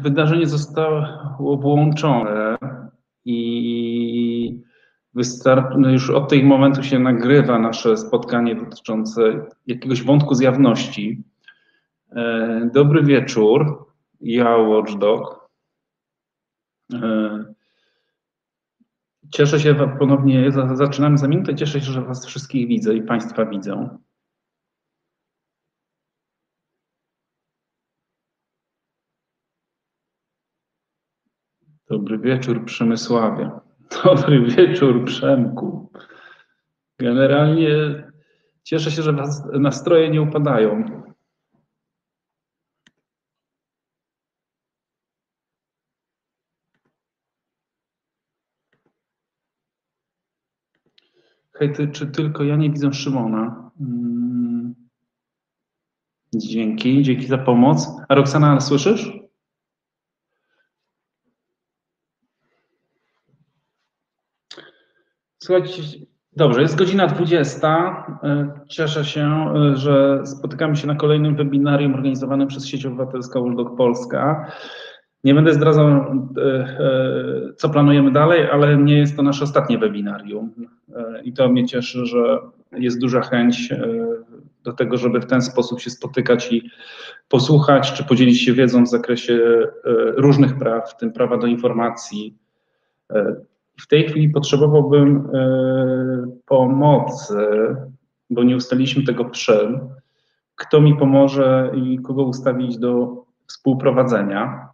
wydarzenie zostało włączone i wystar- no już od tego momentu się nagrywa nasze spotkanie dotyczące jakiegoś wątku z jawności. E, dobry wieczór, ja Watchdog. E, cieszę się ponownie, zaczynamy za minutę, cieszę się, że Was wszystkich widzę i Państwa widzę. Dobry wieczór, Przemysławie. Dobry wieczór, Przemku. Generalnie cieszę się, że nastroje nie upadają. Hej, ty, czy tylko ja nie widzę Szymona? Hmm. Dzięki, dzięki za pomoc. A Roxana, słyszysz? Słuchajcie, dobrze, jest godzina 20. E, cieszę się, e, że spotykamy się na kolejnym webinarium organizowanym przez Sieć Obywatelską Uldok Polska. Nie będę zdradzał, e, co planujemy dalej, ale nie jest to nasze ostatnie webinarium. I to mnie cieszy, że jest duża chęć do tego, żeby w ten sposób się spotykać i posłuchać, czy podzielić się wiedzą w zakresie różnych praw, w tym prawa do informacji, w tej chwili potrzebowałbym e, pomocy, bo nie ustaliliśmy tego przed. Kto mi pomoże i kogo ustawić do współprowadzenia?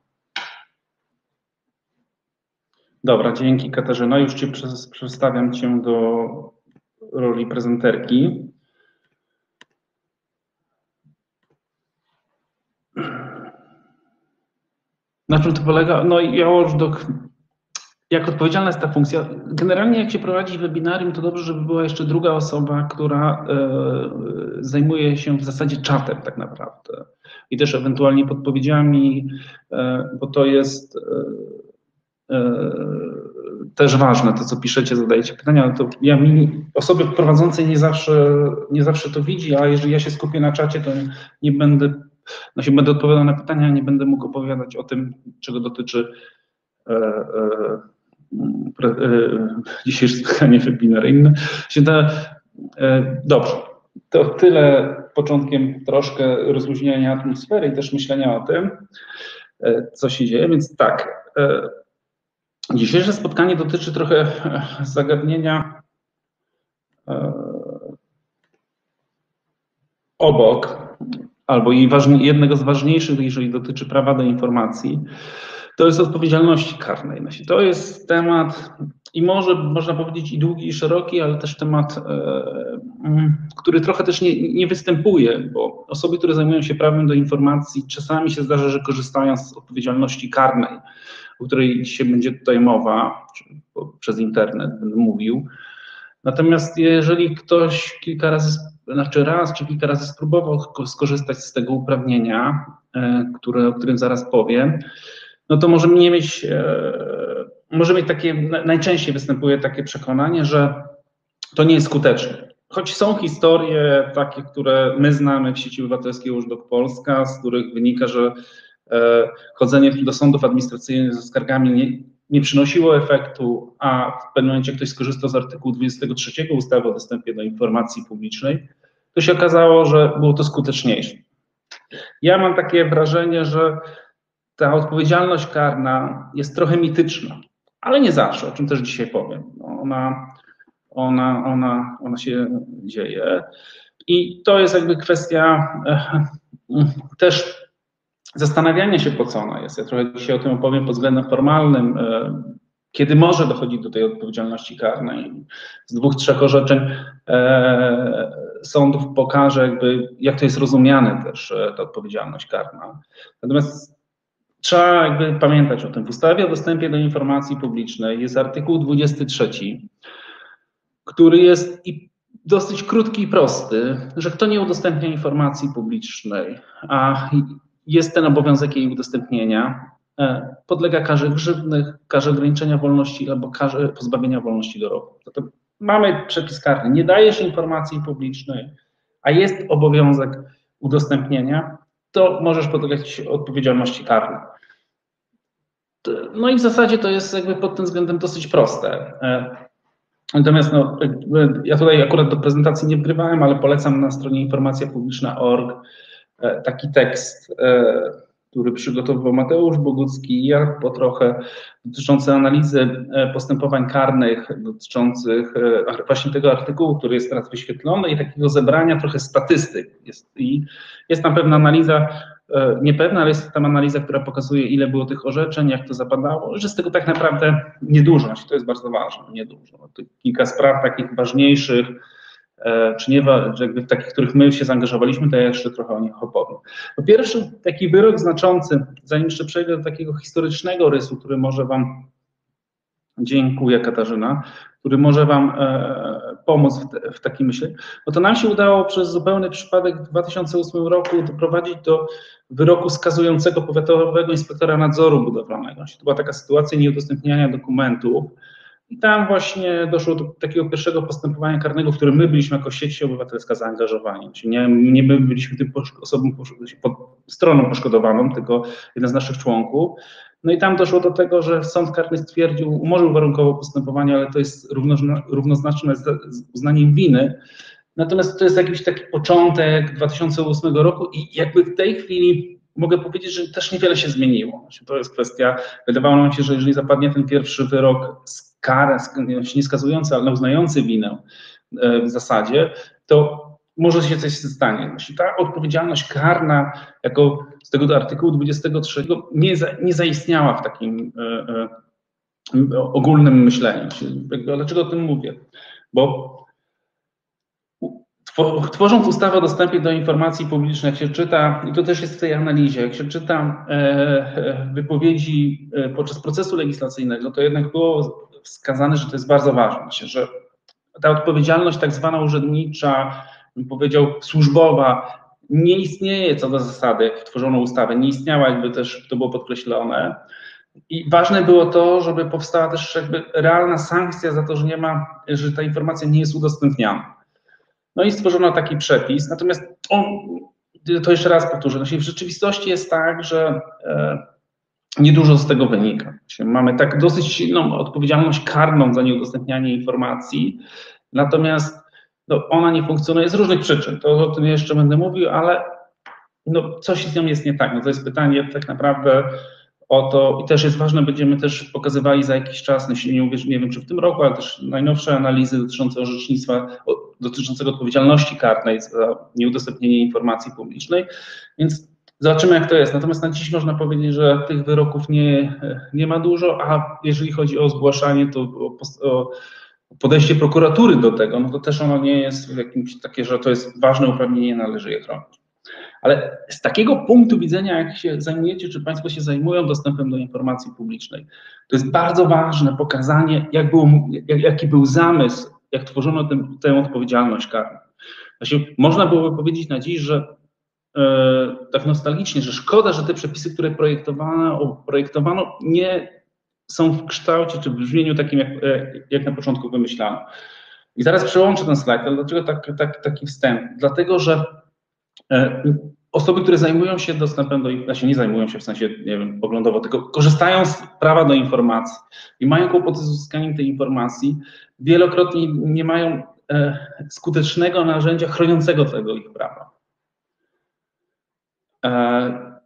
Dobra, dzięki Katarzyna. Już Cię przedstawiam Cię do roli prezenterki. Na czym to polega? No ja już do jak odpowiedzialna jest ta funkcja? Generalnie jak się prowadzi webinarium, to dobrze, żeby była jeszcze druga osoba, która e, zajmuje się w zasadzie czatem tak naprawdę i też ewentualnie podpowiedziami, e, bo to jest e, też ważne, to co piszecie, zadajecie pytania, no to ja mi, osoby prowadzącej nie zawsze, nie zawsze to widzi, a jeżeli ja się skupię na czacie, to nie będę, no się będę odpowiadał na pytania, nie będę mógł opowiadać o tym, czego dotyczy dzisiejsze spotkanie webinaryjne. E, dobrze, to tyle początkiem troszkę rozluźnienia atmosfery i też myślenia o tym, e, co się dzieje. Więc tak, dzisiejsze spotkanie dotyczy trochę zagadnienia obok, albo jednego z ważniejszych, jeżeli dotyczy prawa do informacji, to jest odpowiedzialności karnej. To jest temat i może można powiedzieć i długi, i szeroki, ale też temat, e, mm, który trochę też nie, nie występuje, bo osoby, które zajmują się prawem do informacji, czasami się zdarza, że korzystają z odpowiedzialności karnej, o której dzisiaj będzie tutaj mowa, przez internet będę mówił. Natomiast jeżeli ktoś kilka razy, znaczy raz czy kilka razy spróbował skorzystać z tego uprawnienia, e, które, o którym zaraz powiem, no to możemy nie mieć, e, może mieć takie, najczęściej występuje takie przekonanie, że to nie jest skuteczne. Choć są historie takie, które my znamy w sieci obywatelskiej Użdok Polska, z których wynika, że e, chodzenie do sądów administracyjnych ze skargami nie, nie przynosiło efektu, a w pewnym momencie ktoś skorzystał z artykułu 23 ustawy o dostępie do informacji publicznej, to się okazało, że było to skuteczniejsze. Ja mam takie wrażenie, że ta odpowiedzialność karna jest trochę mityczna, ale nie zawsze, o czym też dzisiaj powiem. Ona, ona, ona, ona się dzieje. I to jest jakby kwestia e, też zastanawiania się, po co ona jest. Ja trochę dzisiaj o tym opowiem pod względem formalnym, e, kiedy może dochodzić do tej odpowiedzialności karnej. Z dwóch, trzech orzeczeń e, sądów pokażę, jakby, jak to jest rozumiane też, ta odpowiedzialność karna. Natomiast Trzeba jakby pamiętać o tym. W ustawie o dostępie do informacji publicznej jest artykuł 23, który jest i dosyć krótki i prosty, że kto nie udostępnia informacji publicznej, a jest ten obowiązek jej udostępnienia, e, podlega karze grzywnych, karze ograniczenia wolności albo karze pozbawienia wolności do roku. Zatem mamy przepis karny. Nie dajesz informacji publicznej, a jest obowiązek udostępnienia, to możesz podlegać odpowiedzialności karnej. No i w zasadzie to jest jakby pod tym względem dosyć proste. Natomiast no, ja tutaj akurat do prezentacji nie wgrywałem, ale polecam na stronie informacjapubliczna.org taki tekst który przygotowywał Mateusz Bogucki i ja po trochę, dotyczący analizy e, postępowań karnych, dotyczących e, właśnie tego artykułu, który jest teraz wyświetlony i takiego zebrania trochę statystyk. Jest, I jest tam pewna analiza, e, niepewna, ale jest tam analiza, która pokazuje, ile było tych orzeczeń, jak to zapadało, że z tego tak naprawdę niedużo, to jest bardzo ważne, niedużo. Kilka spraw takich ważniejszych, E, czy nie, jakby w takich, w których my się zaangażowaliśmy, to ja jeszcze trochę o nich opowiem. Po pierwsze, taki wyrok znaczący, zanim jeszcze przejdę do takiego historycznego rysu, który może Wam, dziękuję Katarzyna, który może Wam pomóc w, te, w takim myśleniu, no to nam się udało przez zupełny przypadek w 2008 roku doprowadzić do wyroku skazującego powiatowego inspektora nadzoru budowlanego. To była taka sytuacja nieudostępniania dokumentów, i tam właśnie doszło do takiego pierwszego postępowania karnego, w którym my byliśmy jako sieć obywatelska zaangażowani. Czyli nie, nie my byliśmy tym osobą, stroną poszkodowaną, tylko jeden z naszych członków. No i tam doszło do tego, że sąd karny stwierdził, umorzył warunkowo postępowanie, ale to jest równoznaczne z uznaniem winy. Natomiast to jest jakiś taki początek 2008 roku i jakby w tej chwili mogę powiedzieć, że też niewiele się zmieniło. To jest kwestia, wydawało nam się, że jeżeli zapadnie ten pierwszy wyrok z karę, nie skazujący, ale uznający winę e, w zasadzie, to może się coś stanie. ta odpowiedzialność karna, jako z tego artykułu 23, nie, za, nie zaistniała w takim e, e, ogólnym myśleniu. Dlaczego o tym mówię? Bo Tworząc ustawę o dostępie do informacji publicznej, jak się czyta, i to też jest w tej analizie, jak się czyta wypowiedzi podczas procesu legislacyjnego, to jednak było wskazane, że to jest bardzo ważne, że ta odpowiedzialność tak zwana urzędnicza, bym powiedział służbowa, nie istnieje co do zasady, jak tworzono ustawę, nie istniała, jakby też to było podkreślone. I ważne było to, żeby powstała też jakby realna sankcja za to, że nie ma, że ta informacja nie jest udostępniana. No i stworzono taki przepis, natomiast on, to jeszcze raz powtórzę, no w rzeczywistości jest tak, że e, niedużo z tego wynika. Mamy tak dosyć silną odpowiedzialność karną za nieudostępnianie informacji, natomiast no, ona nie funkcjonuje z różnych przyczyn. To o tym jeszcze będę mówił, ale no, coś z nią jest nie tak. No, to jest pytanie tak naprawdę o to i też jest ważne, będziemy też pokazywali za jakiś czas, no, nie, nie wiem czy w tym roku, ale też najnowsze analizy dotyczące orzecznictwa, dotyczącego odpowiedzialności karnej za nieudostępnienie informacji publicznej, więc Zobaczymy, jak to jest. Natomiast na dziś można powiedzieć, że tych wyroków nie, nie ma dużo, a jeżeli chodzi o zgłaszanie, to o, o podejście prokuratury do tego, no to też ono nie jest jakimś takie, że to jest ważne uprawnienie, należy je chronić. Ale z takiego punktu widzenia, jak się zajmujecie, czy Państwo się zajmują dostępem do informacji publicznej, to jest bardzo ważne pokazanie, jak był, jak, jaki był zamysł, jak tworzono tę, odpowiedzialność karną. Znaczy, można byłoby powiedzieć na dziś, że E, tak nostalgicznie, że szkoda, że te przepisy, które projektowano, projektowano nie są w kształcie czy w brzmieniu takim, jak, e, jak na początku wymyślano. I zaraz przełączę ten slajd, ale dlaczego tak, tak, taki wstęp? Dlatego, że e, osoby, które zajmują się dostępem do znaczy nie zajmują się w sensie, nie wiem, poglądowo, tylko korzystają z prawa do informacji i mają kłopoty z uzyskaniem tej informacji, wielokrotnie nie mają skutecznego narzędzia chroniącego tego ich prawa. E,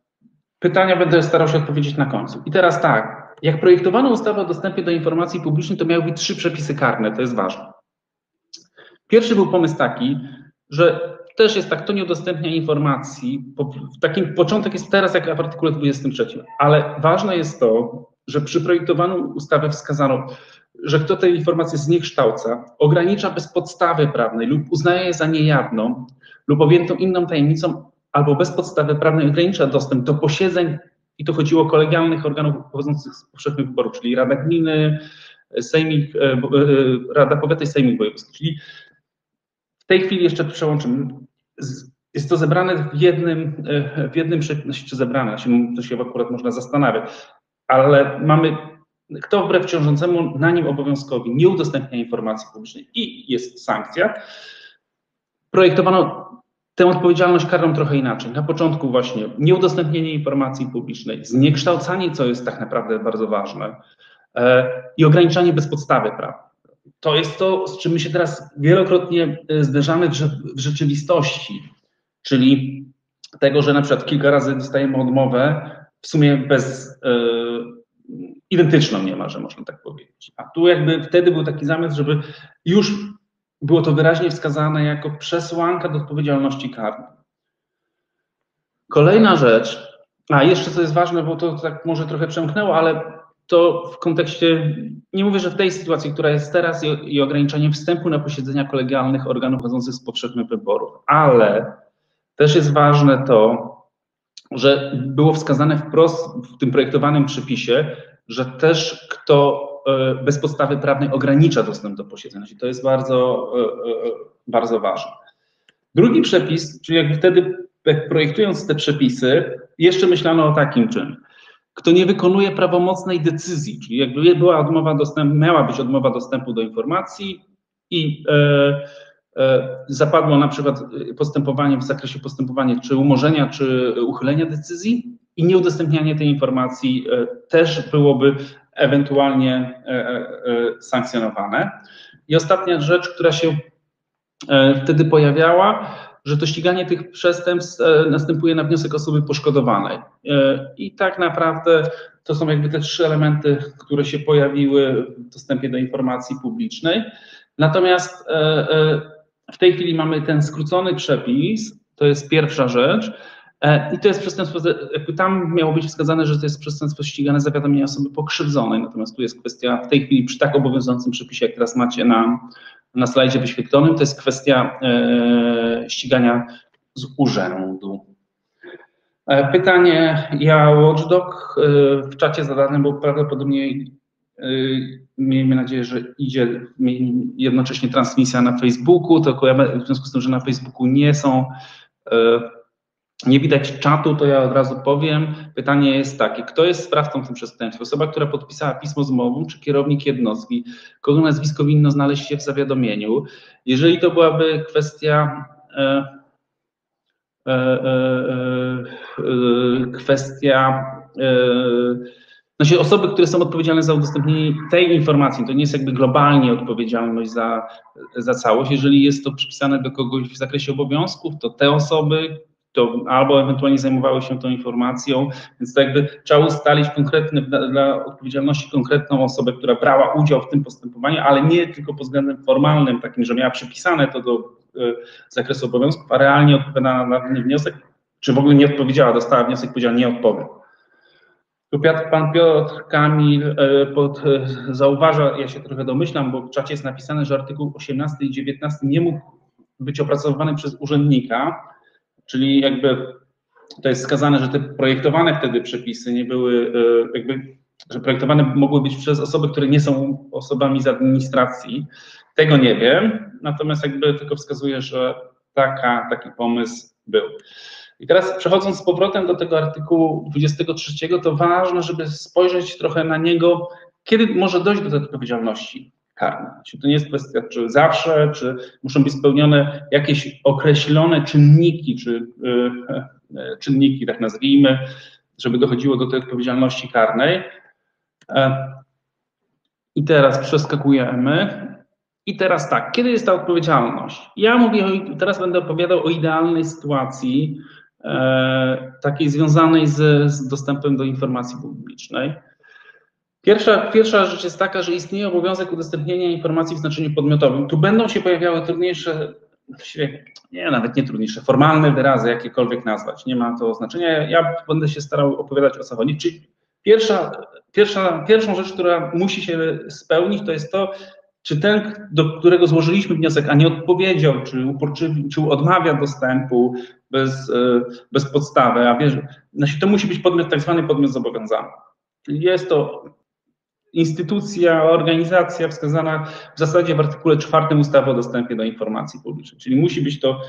pytania będę starał się odpowiedzieć na końcu. I teraz tak, jak projektowano ustawę o dostępie do informacji publicznej, to miały być trzy przepisy karne, to jest ważne. Pierwszy był pomysł taki, że też jest tak, to nie udostępnia informacji. Takim początek jest teraz, jak w artykule 23, ale ważne jest to, że przy projektowaniu ustawy wskazano, że kto te informacje zniekształca, ogranicza bez podstawy prawnej lub uznaje je za niejawną lub objętą inną tajemnicą albo bez podstawy prawnej ogranicza dostęp do posiedzeń, i to chodziło o kolegialnych organów pochodzących z powszechnych wyborów, czyli Rada Gminy, Sejmik, e, e, Rada Powiatu i Sejmik Wojewódzki. Czyli w tej chwili jeszcze przełączymy. Jest to zebrane w jednym, e, w jednym przepisie, czy zebrane, to się akurat można zastanawiać, ale mamy, kto wbrew ciążącemu na nim obowiązkowi nie udostępnia informacji publicznej i jest sankcja, projektowano tę odpowiedzialność karną trochę inaczej. Na początku właśnie nieudostępnienie informacji publicznej, zniekształcanie, co jest tak naprawdę bardzo ważne, e, i ograniczanie bez podstawy prawa. To jest to, z czym my się teraz wielokrotnie e, zderzamy w rzeczywistości, czyli tego, że na przykład kilka razy dostajemy odmowę, w sumie bez e, identyczną niemalże, można tak powiedzieć. A tu jakby wtedy był taki zamysł, żeby już było to wyraźnie wskazane jako przesłanka do odpowiedzialności karnej. Kolejna rzecz, a jeszcze co jest ważne, bo to tak może trochę przemknęło, ale to w kontekście, nie mówię, że w tej sytuacji, która jest teraz i, i ograniczenie wstępu na posiedzenia kolegialnych organów chodzących z powszechnych wyborów, ale też jest ważne to, że było wskazane wprost w tym projektowanym przepisie, że też kto bez podstawy prawnej ogranicza dostęp do posiedzenia. To jest bardzo, e, e, bardzo ważne. Drugi przepis, czyli jakby wtedy projektując te przepisy, jeszcze myślano o takim czym. Kto nie wykonuje prawomocnej decyzji, czyli jakby była odmowa dostępu, miała być odmowa dostępu do informacji i e, e, zapadło na przykład postępowanie w zakresie postępowania czy umorzenia, czy uchylenia decyzji, i nieudostępnianie tej informacji e, też byłoby ewentualnie e, e, sankcjonowane. I ostatnia rzecz, która się wtedy pojawiała, że to ściganie tych przestępstw następuje na wniosek osoby poszkodowanej. I tak naprawdę to są jakby te trzy elementy, które się pojawiły w dostępie do informacji publicznej. Natomiast w tej chwili mamy ten skrócony przepis, to jest pierwsza rzecz. E, I to jest przestępstwo, tam miało być wskazane, że to jest przestępstwo ścigane zawiadomienie osoby pokrzywdzonej, natomiast tu jest kwestia w tej chwili przy tak obowiązującym przepisie, jak teraz macie na, na slajdzie wyświetlonym, to jest kwestia e, ścigania z urzędu. E, pytanie ja Watchdog e, w czacie zadane, bo prawdopodobnie e, miejmy nadzieję, że idzie jednocześnie transmisja na Facebooku, tylko ja, w związku z tym, że na Facebooku nie są e, nie widać czatu, to ja od razu powiem. Pytanie jest takie, kto jest sprawcą tym przestępstwie? Osoba, która podpisała pismo z mową, czy kierownik jednostki? Kogo nazwisko winno znaleźć się w zawiadomieniu? Jeżeli to byłaby kwestia e, e, e, e kwestia znaczy osoby, które są odpowiedzialne za udostępnienie tej informacji, to nie jest jakby globalnie odpowiedzialność za, za całość. Jeżeli jest to przypisane do kogoś w zakresie obowiązków, to te osoby, to albo ewentualnie zajmowały się tą informacją, więc to jakby trzeba ustalić konkretny, dla, odpowiedzialności konkretną osobę, która brała udział w tym postępowaniu, ale nie tylko pod względem formalnym, takim, że miała przypisane to do y, zakresu obowiązków, a realnie odpowiadała na dany wniosek, czy w ogóle nie odpowiedziała, dostała wniosek, powiedziała nie odpowiem. Tu pan Piotr Kamil e, pod, e, zauważa, ja się trochę domyślam, bo w czacie jest napisane, że artykuł 18 i 19 nie mógł być opracowany przez urzędnika, Czyli jakby to jest skazane, że te projektowane wtedy przepisy nie były, e, jakby, że projektowane mogły być przez osoby, które nie są osobami z administracji. Tego nie wiem, natomiast jakby tylko wskazuje, że taka, taki pomysł był. I teraz przechodząc z powrotem do tego artykułu 23, to ważne, żeby spojrzeć trochę na niego, kiedy może dojść do tej odpowiedzialności karne. Czyli to nie jest kwestia, czy zawsze, czy muszą być spełnione jakieś określone czynniki, czy y, czynniki, tak nazwijmy, żeby dochodziło do tej odpowiedzialności karnej. E, I teraz przeskakujemy. I teraz tak, kiedy jest ta odpowiedzialność? Ja mówię, teraz będę opowiadał o idealnej sytuacji, e, takiej związanej z, z dostępem do informacji publicznej. Pierwsza, pierwsza rzecz jest taka, że istnieje obowiązek udostępnienia informacji w znaczeniu podmiotowym. Tu będą się pojawiały trudniejsze, nie, nawet nie trudniejsze, formalne wyrazy, jakiekolwiek nazwać. Nie ma to znaczenia. Ja będę się starał opowiadać o co chodzi. Czyli pierwsza, pierwsza, pierwszą rzecz, która musi się spełnić, to jest to, czy ten, do którego złożyliśmy wniosek, a nie odpowiedział, czy, uporczywi, czy odmawia dostępu bez, e, bez podstawy, a wiesz, znaczy to musi być podmiot, tak zwany podmiot zobowiązany. Jest to instytucja, organizacja wskazana w zasadzie w artykule 4 ustawy o dostępie do informacji publicznej. Czyli musi być to,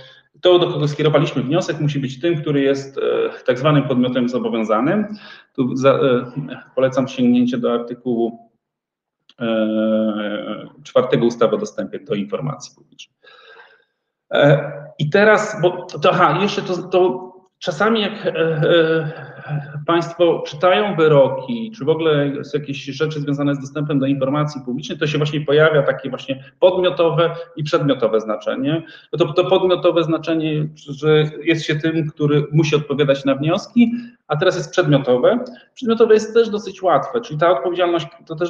to do kogo skierowaliśmy wniosek, musi być tym, który jest e, tak zwanym podmiotem zobowiązanym. Tu za, e, polecam sięgnięcie do artykułu 4 e, ustawy o dostępie do informacji publicznej. I teraz, bo to, aha, jeszcze to, to czasami jak e, e, Państwo czytają wyroki, czy w ogóle jakieś rzeczy związane z dostępem do informacji publicznej, to się właśnie pojawia takie właśnie podmiotowe i przedmiotowe znaczenie. No to, to podmiotowe znaczenie, że jest się tym, który musi odpowiadać na wnioski, a teraz jest przedmiotowe. Przedmiotowe jest też dosyć łatwe, czyli ta odpowiedzialność to też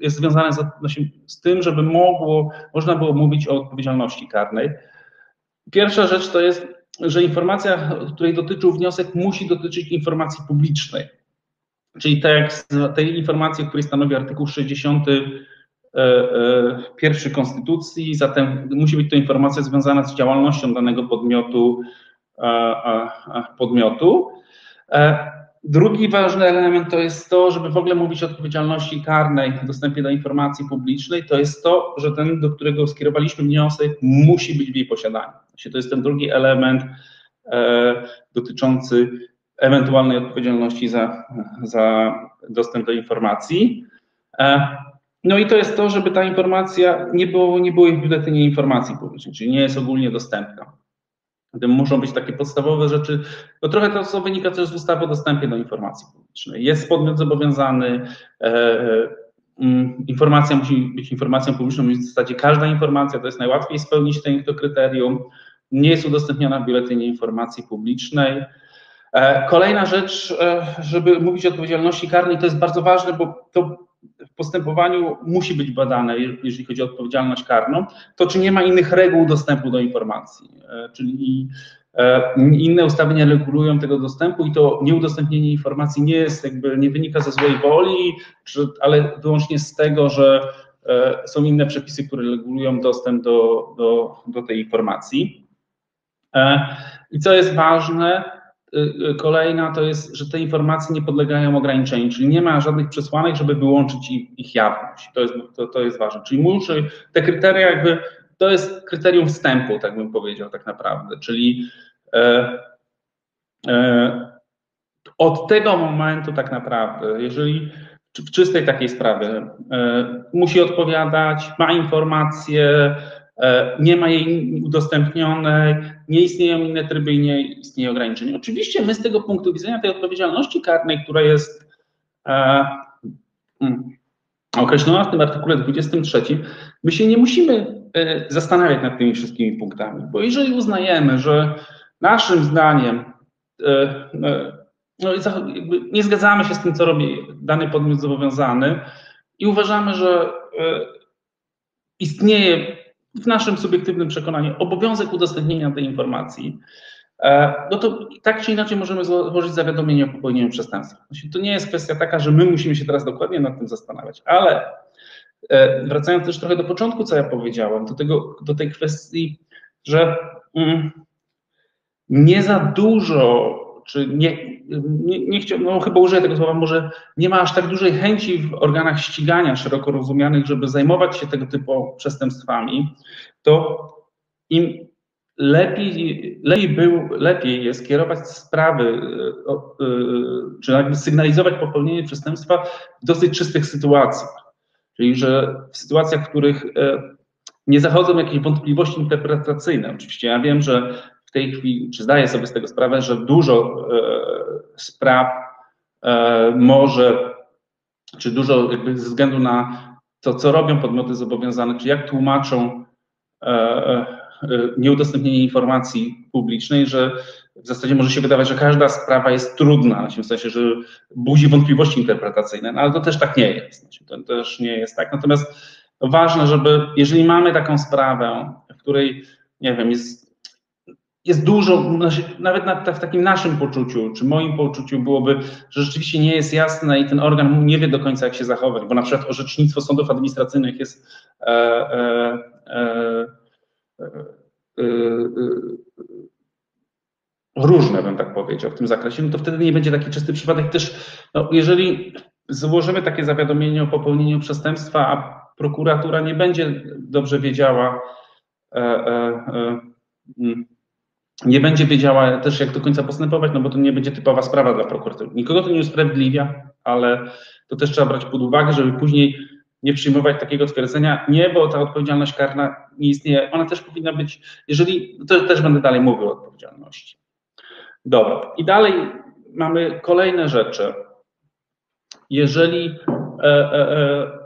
jest związane z, z tym, żeby mogło, można było mówić o odpowiedzialności karnej. Pierwsza rzecz to jest, że informacja, której dotyczył wniosek, musi dotyczyć informacji publicznej. Czyli tekst tej informacji, o której stanowi artykuł 60 e, e, pierwszy Konstytucji, zatem musi być to informacja związana z działalnością danego podmiotu. podmiotu. Drugi ważny element to jest to, żeby w ogóle mówić o odpowiedzialności karnej w dostępie do informacji publicznej, to jest to, że ten, do którego skierowaliśmy wniosek, musi być w jej posiadaniu. To jest ten drugi element e, dotyczący ewentualnej odpowiedzialności za, za dostęp do informacji. E, no i to jest to, żeby ta informacja nie było, nie było w biuletynie informacji publicznej, czyli nie jest ogólnie dostępna. Muszą być takie podstawowe rzeczy. No trochę to co wynika też z ustawy o dostępie do informacji publicznej. Jest podmiot zobowiązany, e, e, informacja musi być informacją publiczną, w zasadzie każda informacja, to jest najłatwiej spełnić to kryterium, nie jest udostępniona w biuletynie informacji publicznej. E, kolejna rzecz, e, żeby mówić o odpowiedzialności karnej, to jest bardzo ważne, bo to w postępowaniu musi być badane, jeżeli chodzi o odpowiedzialność karną, to czy nie ma innych reguł dostępu do informacji, e, czyli inne ustawy nie regulują tego dostępu i to nieudostępnienie informacji nie jest jakby, nie wynika ze złej woli, czy, ale wyłącznie z tego, że są inne przepisy, które regulują dostęp do, do, do tej informacji. I co jest ważne, kolejna to jest, że te informacje nie podlegają ograniczeniu, czyli nie ma żadnych przesłanek, żeby wyłączyć ich, ich jawność. To jest, to, to jest ważne. Czyli muszę, te kryteria jakby, to jest kryterium wstępu, tak bym powiedział tak naprawdę, czyli e, e, od tego momentu tak naprawdę, jeżeli w czystej takiej sprawie e, musi odpowiadać, ma informacje, nie ma jej udostępnionej, nie istnieją inne tryby i nie istnieje ograniczenie. Oczywiście my z tego punktu widzenia tej odpowiedzialności karnej, która jest e, hmm, określona w tym artykule 23, my się nie musimy e, zastanawiać nad tymi wszystkimi punktami, bo jeżeli uznajemy, że naszym zdaniem no, nie zgadzamy się z tym, co robi dany podmiot zobowiązany i uważamy, że istnieje w naszym subiektywnym przekonaniu obowiązek udostępnienia tej informacji, e, no to tak czy inaczej możemy złożyć zawiadomienie o popełnieniu przestępstwa. To nie jest kwestia taka, że my musimy się teraz dokładnie nad tym zastanawiać, ale e, wracając też trochę do początku, co ja powiedziałem, do, tego, do tej kwestii, że mm, nie za dużo czy nie, nie, nie chciał, no chyba użyję tego słowa, może nie ma aż tak dużej chęci w organach ścigania szeroko rozumianych, żeby zajmować się tego typu przestępstwami, to im lepiej, lepiej, był, lepiej jest kierować sprawy, e, czy jakby sygnalizować popełnienie przestępstwa w dosyć czystych sytuacjach. Czyli, że w sytuacjach, w których e, nie zachodzą jakieś wątpliwości interpretacyjne. Oczywiście ja wiem, że w tej chwili, czy zdaję sobie z tego sprawę, że dużo e, spraw e, może, czy dużo jakby ze względu na to, co robią podmioty zobowiązane, czy jak tłumaczą e, nieudostępnienie informacji publicznej, że w zasadzie może się wydawać, że każda sprawa jest trudna, w sensie, że budzi wątpliwości interpretacyjne, no ale to też tak nie jest. Znaczy, to też nie jest tak. Natomiast ważne, żeby, jeżeli mamy taką sprawę, w której, nie wiem, jest jest dużo, nawet w takim naszym poczuciu, czy moim poczuciu byłoby, że rzeczywiście nie jest jasne i ten organ nie wie do końca, jak się zachować, bo na przykład orzecznictwo sądów administracyjnych jest e, e, e, e, e różne, bym tak powiedział, w tym zakresie, no to wtedy nie będzie taki czysty przypadek. Też, no, jeżeli złożymy takie zawiadomienie o popełnieniu przestępstwa, a prokuratura nie będzie dobrze wiedziała, e, nie będzie wiedziała też, jak do końca postępować, no bo to nie będzie typowa sprawa dla prokuratury. Nikogo to nie usprawiedliwia, ale to też trzeba brać pod uwagę, żeby później nie przyjmować takiego twierdzenia, nie, bo ta odpowiedzialność karna nie istnieje. Ona też powinna być, jeżeli, to też będę dalej mówił o odpowiedzialności. Dobra, i dalej mamy kolejne rzeczy. Jeżeli, e, e, e,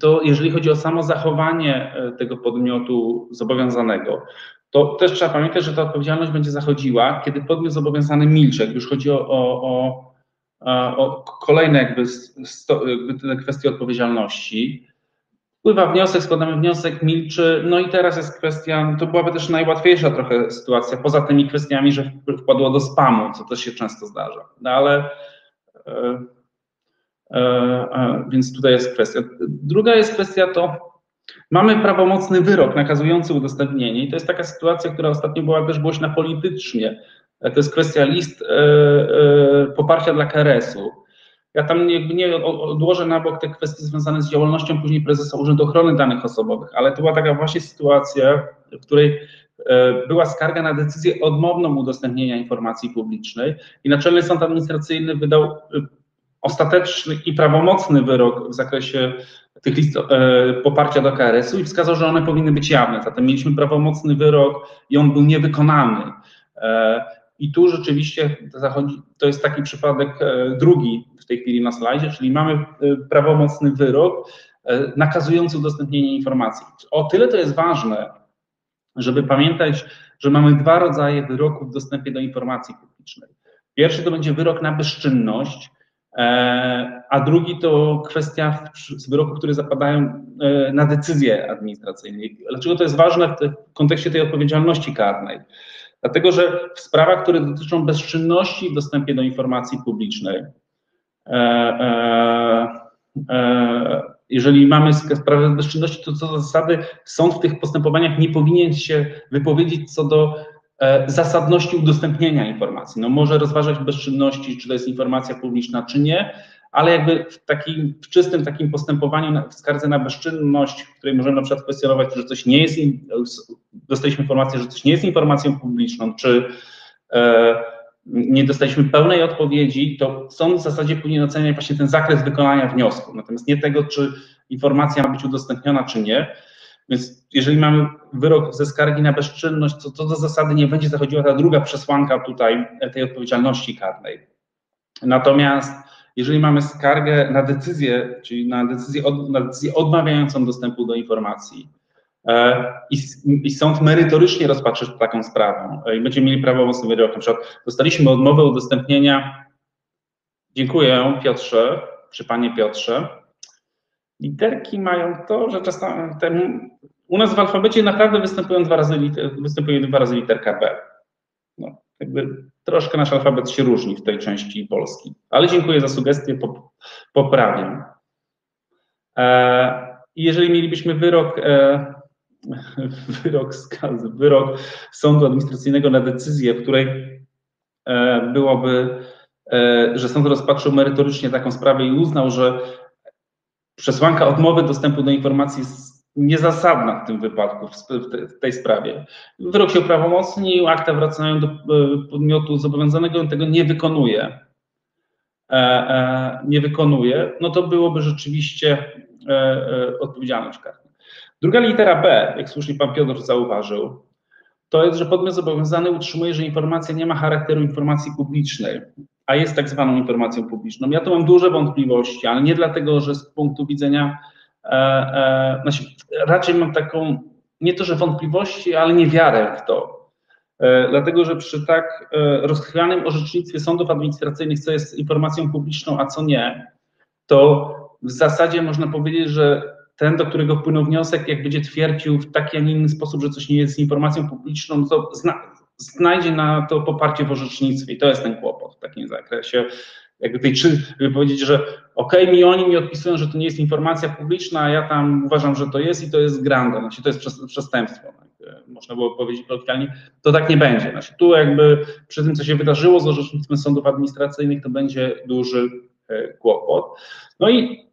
to jeżeli chodzi o samo zachowanie tego podmiotu zobowiązanego, to też trzeba pamiętać, że ta odpowiedzialność będzie zachodziła, kiedy podmiot zobowiązany milczy, jak już chodzi o, o, o, o kolejne jakby, sto, jakby kwestie odpowiedzialności. Wpływa wniosek, składamy wniosek, milczy, no i teraz jest kwestia, to byłaby też najłatwiejsza trochę sytuacja, poza tymi kwestiami, że wpadło do spamu, co też się często zdarza, no ale e, e, e, więc tutaj jest kwestia. Druga jest kwestia to, Mamy prawomocny wyrok nakazujący udostępnienie i to jest taka sytuacja, która ostatnio była też głośna politycznie. To jest kwestia list e, e, poparcia dla KRS-u. Ja tam jakby nie odłożę na bok te kwestie związane z działalnością później prezesa Urzędu Ochrony Danych Osobowych, ale to była taka właśnie sytuacja, w której e, była skarga na decyzję odmowną udostępnienia informacji publicznej i Naczelny Sąd Administracyjny wydał ostateczny i prawomocny wyrok w zakresie tych list e, poparcia do KRS-u i wskazał, że one powinny być jawne. Zatem mieliśmy prawomocny wyrok i on był niewykonany. E, I tu rzeczywiście zachodzi, to jest taki przypadek e, drugi w tej chwili na slajdzie, czyli mamy prawomocny wyrok nakazujący udostępnienie informacji. O tyle to jest ważne, żeby pamiętać, że mamy dwa rodzaje wyroków w dostępie do informacji publicznej. Pierwszy to będzie wyrok na bezczynność, a drugi to kwestia wyroków, które zapadają e, na decyzje administracyjne. Dlaczego to jest ważne w kontekście tej odpowiedzialności karnej? Dlatego, że w sprawach, które dotyczą bezczynności w dostępie do informacji publicznej, e, jeżeli mamy sprawę bezczynności, to co do zasady sąd w tych postępowaniach nie powinien się wypowiedzieć co do E, zasadności udostępnienia informacji. No może rozważać bezczynności, czy to jest informacja publiczna, czy nie, ale jakby w takim, w czystym takim postępowaniu w skardze na bezczynność, w której możemy na przykład kwestionować, że coś nie jest, dostaliśmy informację, że coś nie jest informacją publiczną, czy e, nie dostaliśmy pełnej odpowiedzi, to sąd w zasadzie powinien oceniać właśnie ten zakres wykonania wniosku, natomiast nie tego, czy informacja ma być udostępniona, czy nie. Więc jeżeli mamy wyrok ze skargi na bezczynność, to, do zasady nie będzie zachodziła ta druga przesłanka tutaj tej odpowiedzialności karnej. Natomiast jeżeli mamy skargę na decyzję, czyli na decyzję, od, na decyzję odmawiającą dostępu do informacji e, i, i, sąd merytorycznie rozpatrzy taką sprawę e, i będziemy mieli prawomocny wyrok, na przykład dostaliśmy odmowę udostępnienia, dziękuję Piotrze, czy Panie Piotrze, literki mają to, że czasami ten, u nas w alfabecie naprawdę występują dwa razy, występuje dwa razy literka B. No, jakby troszkę nasz alfabet się różni w tej części Polski. Ale dziękuję za sugestię, poprawiam. E, jeżeli mielibyśmy wyrok, e, wyrok, skazy, wyrok sądu administracyjnego na decyzję, w której e, byłoby, że sąd rozpatrzył merytorycznie taką sprawę i uznał, że przesłanka odmowy dostępu do informacji jest niezasadna w tym wypadku, w tej sprawie. Wyrok się uprawomocnił, akta wracają do e, podmiotu zobowiązanego, on tego nie wykonuje. E, e, nie wykonuje, no to byłoby rzeczywiście odpowiedzialność karna. Druga litera B, jak słusznie pan Piotr zauważył, to jest, że podmiot zobowiązany utrzymuje, że informacja nie ma charakteru informacji publicznej a jest tak zwaną informacją publiczną. Ja tu mam duże wątpliwości, ale nie dlatego, że z punktu widzenia, e, e, znaczy raczej mam taką, nie to, że wątpliwości, ale niewiarę w to. E, dlatego, że przy tak e, rozchwianym orzecznictwie sądów administracyjnych, co jest informacją publiczną, a co nie, to w zasadzie można powiedzieć, że ten, do którego wpłynął wniosek, jak będzie twierdził w taki, a nie inny sposób, że coś nie jest informacją publiczną, to zna, znajdzie na to poparcie w orzecznictwie i to jest ten kłopot w takim zakresie. Jakby tej, czy powiedzieć, że okej, okay, mi oni mi odpisują, że to nie jest informacja publiczna, a ja tam uważam, że to jest i to jest grande, znaczy to jest przestępstwo. Można było powiedzieć kolokwialnie, to tak nie będzie. Znaczy, tu jakby przy tym, co się wydarzyło z orzecznictwem sądów administracyjnych, to będzie duży e, kłopot. No i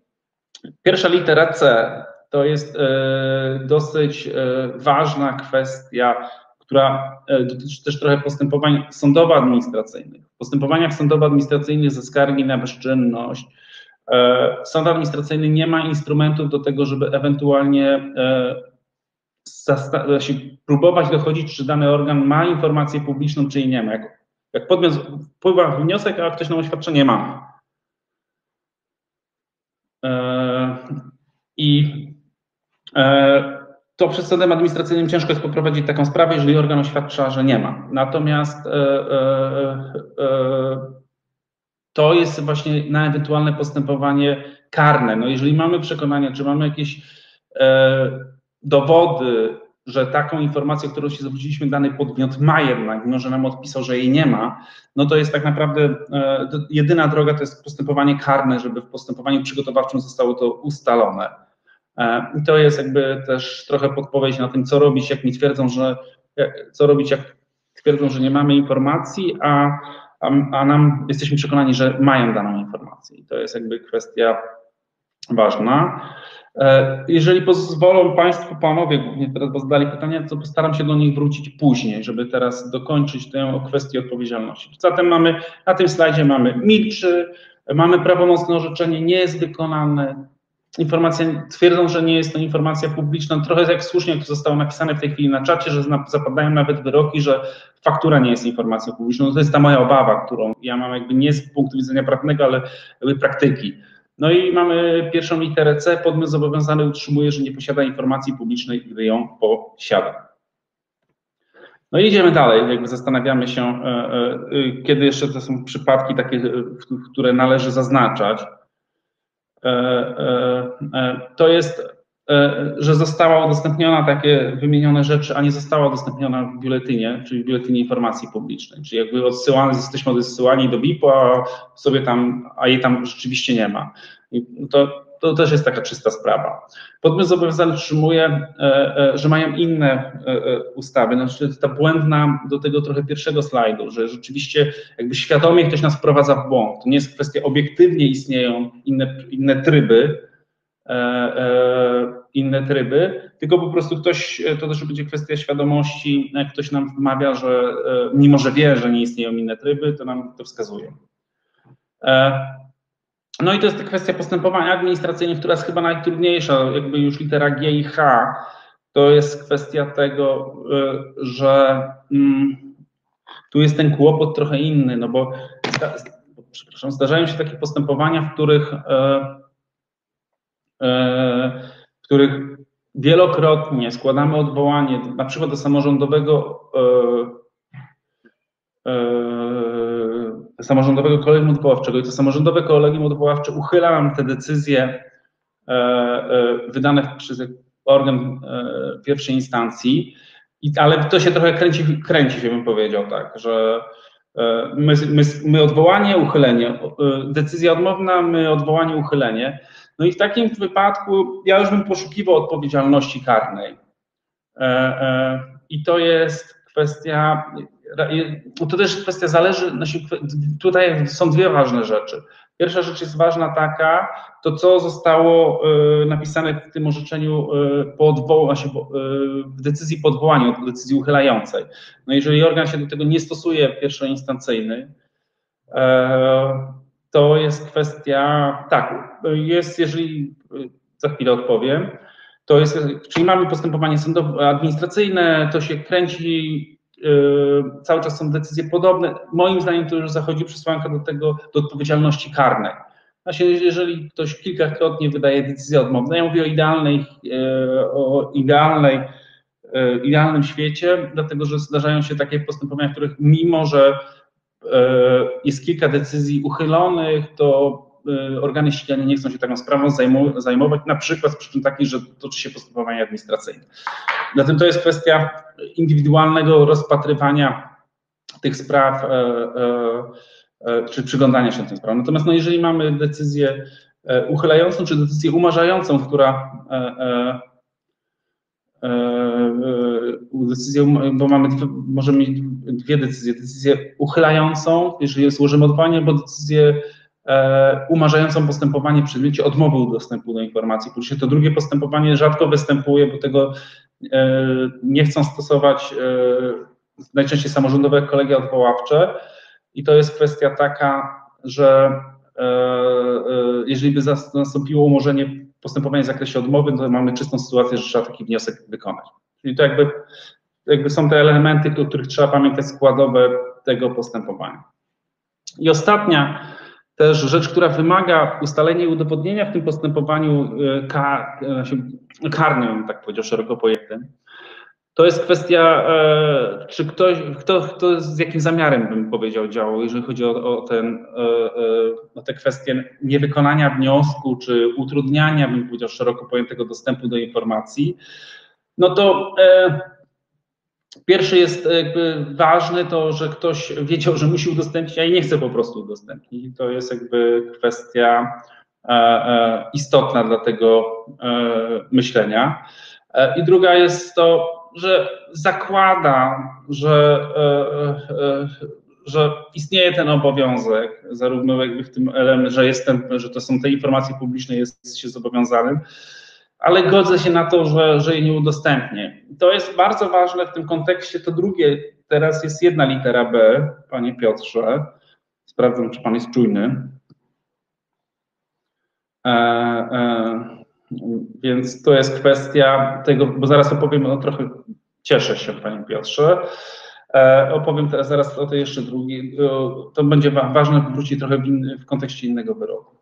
pierwsza litera C to jest e, dosyć e, ważna kwestia która e, dotyczy też trochę postępowań sądowo-administracyjnych. W postępowaniach sądowo-administracyjnych ze skargi na bezczynność Sąd administracyjny nie ma instrumentów do tego, żeby ewentualnie próbować dochodzić, czy dany organ ma informację publiczną, czy jej nie ma. Jak, jak podmiot wpływa wniosek, a ktoś nam oświadczenie ma. I to przed sądem administracyjnym ciężko jest poprowadzić taką sprawę, jeżeli organ oświadcza, że nie ma. Natomiast e, e, e, to jest właśnie na ewentualne postępowanie karne. No jeżeli mamy przekonania, czy mamy jakieś dowody, że taką informację, którą się zwróciliśmy, dany podmiot ma jednak, mimo że nam odpisał, że jej nie ma, no to jest tak naprawdę jedyna droga to jest postępowanie karne, żeby w postępowaniu przygotowawczym zostało to ustalone. E, I to jest jakby też trochę podpowiedź na tym, co robić, jak mi twierdzą, że co robić, jak twierdzą, że nie mamy informacji, a, a, a nam jesteśmy przekonani, że mają daną informację. I to jest jakby kwestia ważna. E, jeżeli pozwolą Państwo, Panowie, głównie teraz, bo zadali pytania, to postaram się do nich wrócić później, żeby teraz dokończyć tę kwestię odpowiedzialności. Zatem mamy, na tym slajdzie mamy milczy, mamy prawomocne orzeczenie, nie jest wykonane, informacje twierdzą, że nie jest to informacja publiczna. Trochę jak słusznie to zostało napisane w tej chwili na czacie, że zapadają nawet wyroki, że faktura nie jest informacją publiczną. To jest ta moja obawa, którą ja mam jakby nie z punktu widzenia prawnego, ale jakby praktyki. No i mamy pierwszą literę C. Podmiot zobowiązany utrzymuje, że nie posiada informacji publicznej, gdy ją posiada. No i idziemy dalej, jakby zastanawiamy się, e, e, kiedy jeszcze to są przypadki takie, które należy zaznaczać. E, e, e, to jest, że została udostępniona takie wymienione rzeczy, a nie została udostępniona w biuletynie, czyli w biuletynie informacji publicznej. Czyli jakby odsyłany, jesteśmy odsyłani do BIP-u, a sobie tam, a jej tam rzeczywiście nie ma. I to to też jest taka czysta sprawa. Podmiot zobowiązany utrzymuje, e, e, że mają inne e, ustawy, znaczy ta błędna do tego trochę pierwszego slajdu, że rzeczywiście jakby świadomie ktoś nas wprowadza w błąd. To nie jest kwestia, obiektywnie istnieją inne, inne tryby, inne tryby, tylko po prostu ktoś, to też będzie kwestia świadomości, ktoś nam wmawia, że mimo, że wie, że nie istnieją inne tryby, to nam to wskazuje. No i to jest kwestia postępowania administracyjnych, która jest chyba najtrudniejsza, jakby już litera G i H. To jest kwestia tego, y, że mm, tu jest ten kłopot trochę inny, no bo przepraszam, zdarzają się takie postępowania, w których, e, e, w których wielokrotnie składamy odwołanie, na przykład do samorządowego e, samorządowego kolegium odwoławczego i to samorządowe kolegium odwoławcze uchyla nam te decyzje e, e, wydane przez organ e, pierwszej instancji, ale to się trochę kręci, kręci się bym powiedział tak, że my, my, my odwołanie, uchylenie, decyzja odmowna, my odwołanie, uchylenie. No i w takim wypadku ja już bym poszukiwał odpowiedzialności karnej. I to jest kwestia, to też kwestia zależy, znaczy, tutaj są dwie ważne rzeczy. Pierwsza rzecz jest ważna taka, to co zostało e, napisane w tym orzeczeniu e, po odwołaniu, e, w decyzji po odwołaniu, decyzji uchylającej. No jeżeli organ się do tego nie stosuje pierwszoinstancyjny, to jest kwestia, tak, jest, jeżeli, za chwilę odpowiem, to jest, czyli mamy postępowanie sądowe, administracyjne, to się kręci cały czas są decyzje podobne. Moim zdaniem to już zachodzi przesłanka do tego, do odpowiedzialności karnej. Znaczy, jeżeli ktoś kilkakrotnie wydaje decyzję odmowną, ja mówię o idealnej, yy, o idealnej, yy, idealnym świecie, dlatego że zdarzają się takie postępowania, w których mimo, że jest kilka decyzji uchylonych, to organy ścigania nie chcą się taką sprawą zajmować, na przykład z przyczyn takich, że toczy się postępowanie administracyjne. Zatem to jest kwestia indywidualnego rozpatrywania tych spraw, e, e, e, czy przyglądania się tym sprawom. Natomiast no, jeżeli mamy decyzję uchylającą, czy decyzję umarzającą, która decyzję, bo mamy, możemy mieć dwie decyzje. Decyzję uchylającą, jeżeli złożymy odwołanie, bo decyzję umarzającą postępowanie w przedmiocie odmowy dostępu do informacji publicznej. To drugie postępowanie rzadko występuje, bo tego E, nie chcą stosować e, najczęściej samorządowe kolegia odwoławcze i to jest kwestia taka, że jeżeli by nastąpiło umorzenie postępowania w zakresie odmowy, to mamy czystą sytuację, że trzeba taki wniosek wykonać. Czyli to jakby, jakby są te elementy, o których trzeba pamiętać składowe tego postępowania. I ostatnia też rzecz, która wymaga ustalenia i udowodnienia w tym postępowaniu kar, karnym, tak powiedział szeroko pojętym, to jest kwestia, e, czy ktoś, kto, kto z jakim zamiarem bym powiedział działał, jeżeli chodzi o, o, ten, e, e, o te kwestie niewykonania wniosku, czy utrudniania, bym powiedział, szeroko pojętego dostępu do informacji, no to pierwszy jest jakby ważny to, że ktoś wiedział, że musi udostępnić, a i nie chce po prostu udostępnić. To jest jakby kwestia istotna dla tego myślenia. I druga jest to, że zakłada, że, e, e, że istnieje ten obowiązek, zarówno jakby w tym elemencie, że jestem, że to są te informacje publiczne, jest się zobowiązanym, ale godzę się na to, że, że je nie udostępnię. To jest bardzo ważne w tym kontekście. To drugie, teraz jest jedna litera B, panie Piotrze. Sprawdzam, czy pan jest czujny. E, e, więc to jest kwestia tego, bo zaraz opowiem o trochę, cieszę się Panie Piotrze, e, opowiem teraz zaraz o tej jeszcze drugiej, to będzie ważne wrócić trochę w, w kontekście innego wyroku.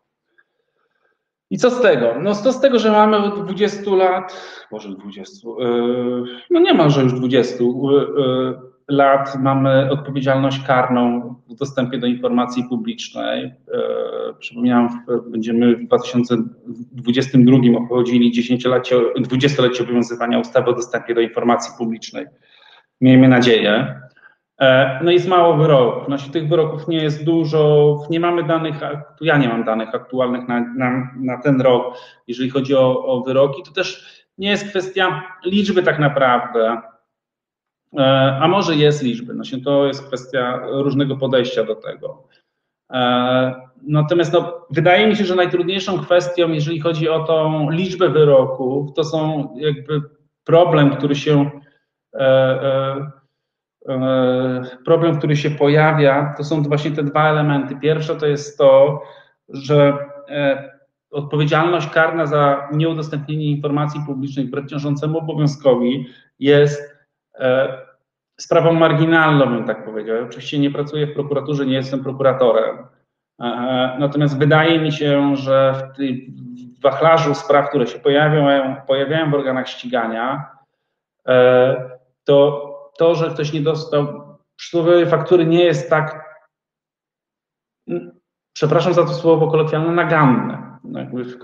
I co z tego? No co z tego, że mamy od 20 lat, może 20, e, no nie ma, że już 20, lat mamy odpowiedzialność karną w dostępie do informacji publicznej. E, przypomniałem, będziemy w 2022 obchodzili 10-lecie, 20-lecie obowiązywania ustawy o dostępie do informacji publicznej. Miejmy nadzieję. E, no jest mało wyroków. Znaczy, tych wyroków nie jest dużo. Nie mamy danych, ja nie mam danych aktualnych na, na, na ten rok, jeżeli chodzi o, o wyroki. To też nie jest kwestia liczby tak naprawdę E, a może jest liczby. No to jest kwestia różnego podejścia do tego. E, natomiast no, wydaje mi się, że najtrudniejszą kwestią, jeżeli chodzi o tą liczbę wyroków, to są jakby problem, który się problem, który się pojawia, to są właśnie te dwa elementy. Pierwsze to jest to, że odpowiedzialność karna za nieudostępnienie informacji publicznej wbrew ciążącemu obowiązkowi jest E, sprawą marginalną, bym tak powiedział. Oczywiście nie pracuję w prokuraturze, nie jestem prokuratorem. E, natomiast wydaje mi się, że w tym wachlarzu spraw, które się pojawiają, pojawiają w organach ścigania, e, to to, że ktoś nie dostał przysłowiowej faktury, nie jest tak, przepraszam za to słowo kolokwialne, naganne w,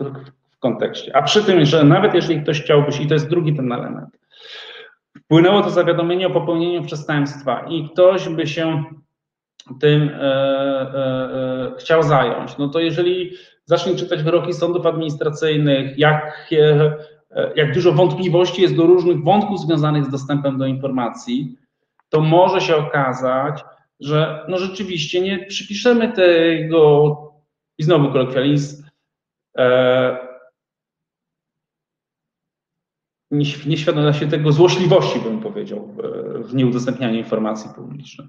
w kontekście. A przy tym, że nawet jeżeli ktoś chciałby i to jest drugi ten element, Wpłynęło to zawiadomienie o popełnieniu przestępstwa i ktoś by się tym e, e, e, chciał zająć, no to jeżeli zacznie czytać wyroki sądów administracyjnych, jak, jak dużo wątpliwości jest do różnych wątków związanych z dostępem do informacji, to może się okazać, że no rzeczywiście nie przypiszemy tego, i znowu kolokwializm, nieświadomości tego złośliwości, bym powiedział, w nieudostępnianiu informacji publicznych.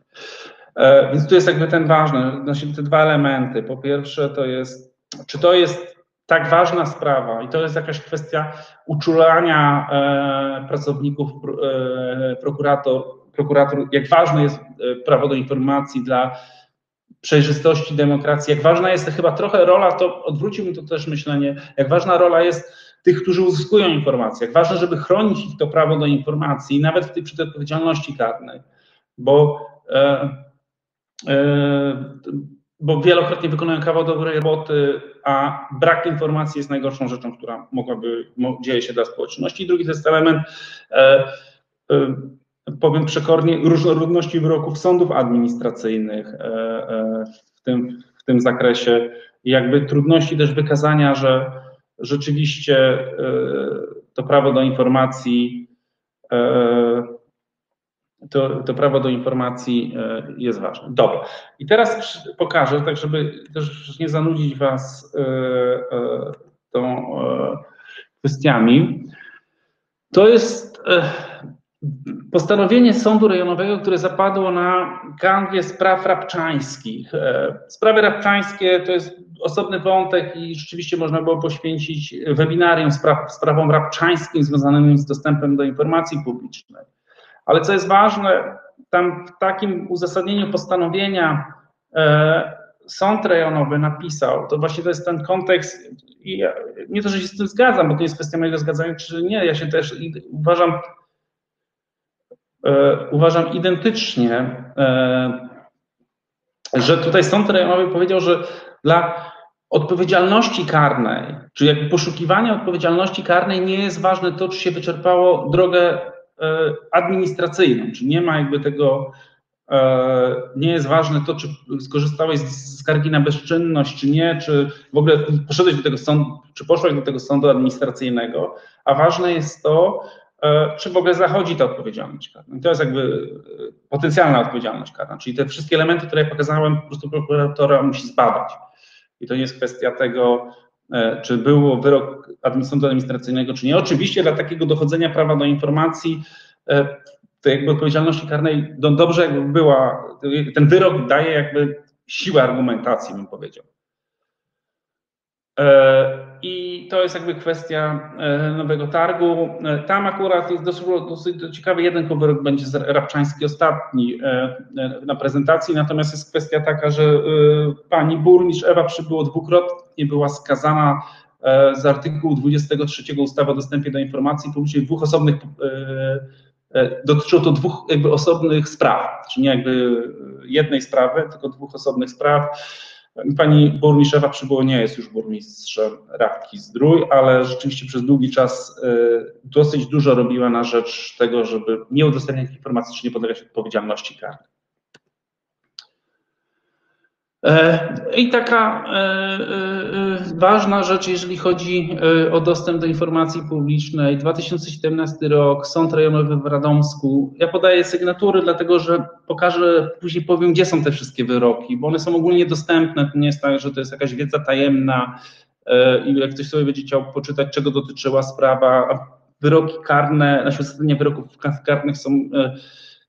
E, więc tu jest jakby ten ważny, znaczy te dwa elementy. Po pierwsze, to jest, czy to jest tak ważna sprawa i to jest jakaś kwestia uczulania e, pracowników, e, prokurator, prokurator, jak ważne jest prawo do informacji dla przejrzystości demokracji, jak ważna jest chyba trochę rola, to odwróciłbym to też myślenie, jak ważna rola jest tych, którzy uzyskują informacje. Jak ważne, żeby chronić ich to prawo do informacji, nawet w tej przy odpowiedzialności karnej, bo, e, e, bo wielokrotnie wykonują kawał dobrej roboty, a brak informacji jest najgorszą rzeczą, która mogłaby, dzieje się dla społeczności. I drugi to jest element, e, e powiem przekornie, różnorodności wyroków sądów administracyjnych e, e, w tym, w tym zakresie jakby trudności też wykazania, że rzeczywiście e, to prawo do informacji, e, to, to prawo do informacji e, jest ważne. Dobra. I teraz pokażę, tak żeby też nie zanudzić Was tą kwestiami. To jest postanowienie sądu rejonowego, które zapadło na ganwie spraw rabczańskich. E, sprawy rabczańskie to jest osobny wątek i rzeczywiście można było poświęcić webinarium spraw, sprawom rabczańskim związanym z dostępem do informacji publicznej. Ale co jest ważne, tam w takim uzasadnieniu postanowienia e, sąd rejonowy napisał, to właśnie to jest ten kontekst, i ja, nie to, że się z tym zgadzam, bo to jest kwestia mojego zgadzania czy nie, ja się też uważam, e, uważam identycznie, e, że tutaj sąd rejonowy powiedział, że dla odpowiedzialności karnej, czy jakby poszukiwania odpowiedzialności karnej nie jest ważne to, czy się wyczerpało drogę administracyjną, czy nie ma jakby tego E, nie jest ważne to, czy skorzystałeś z skargi na bezczynność, czy nie, czy w ogóle poszedłeś do tego sądu, czy poszłeś do tego sądu administracyjnego, a ważne jest to, e, czy w ogóle zachodzi ta odpowiedzialność karna. I to jest jakby e, potencjalna odpowiedzialność karna, czyli te wszystkie elementy, które ja pokazałem, po prostu prokuratora musi zbadać. I to nie jest kwestia tego, czy był wyrok sądu administracyjnego, czy nie. Oczywiście dla takiego dochodzenia prawa do informacji to jakby odpowiedzialności karnej no dobrze jakby była, ten wyrok daje jakby siłę argumentacji, bym powiedział. E, I to jest jakby kwestia e, nowego targu. E, tam akurat jest dosyć, dosyć ciekawy jeden wyrok będzie Rabczański ostatni na prezentacji, natomiast jest kwestia taka, że pani burmistrz Ewa Przybyło dwukrotnie była skazana z artykułu 23 ustawy o dostępie do informacji publicznej dwóch osobnych dotyczyło to dwóch jakby osobnych spraw, czyli nie jakby jednej sprawy, tylko dwóch osobnych spraw. Pani burmistrzewa przybyło nie jest już burmistrzem Radki Zdrój, ale rzeczywiście przez długi czas e, dosyć dużo robiła na rzecz tego, żeby nie udostępniać informacji, czy nie podlegać odpowiedzialności karnej. E, I taka e, e, ważna rzecz, jeżeli chodzi o dostęp do informacji publicznej. 2017 rok, Sąd Rejonowy w Radomsku. Ja podaję sygnatury, dlatego że pokażę, później powiem, gdzie są te wszystkie wyroki, bo one są ogólnie dostępne. To nie jest tak, że to jest jakaś wiedza tajemna i jak ktoś sobie będzie chciał poczytać, czego dotyczyła sprawa. Wyroki karne, nasze ustalenia wyroków karnych są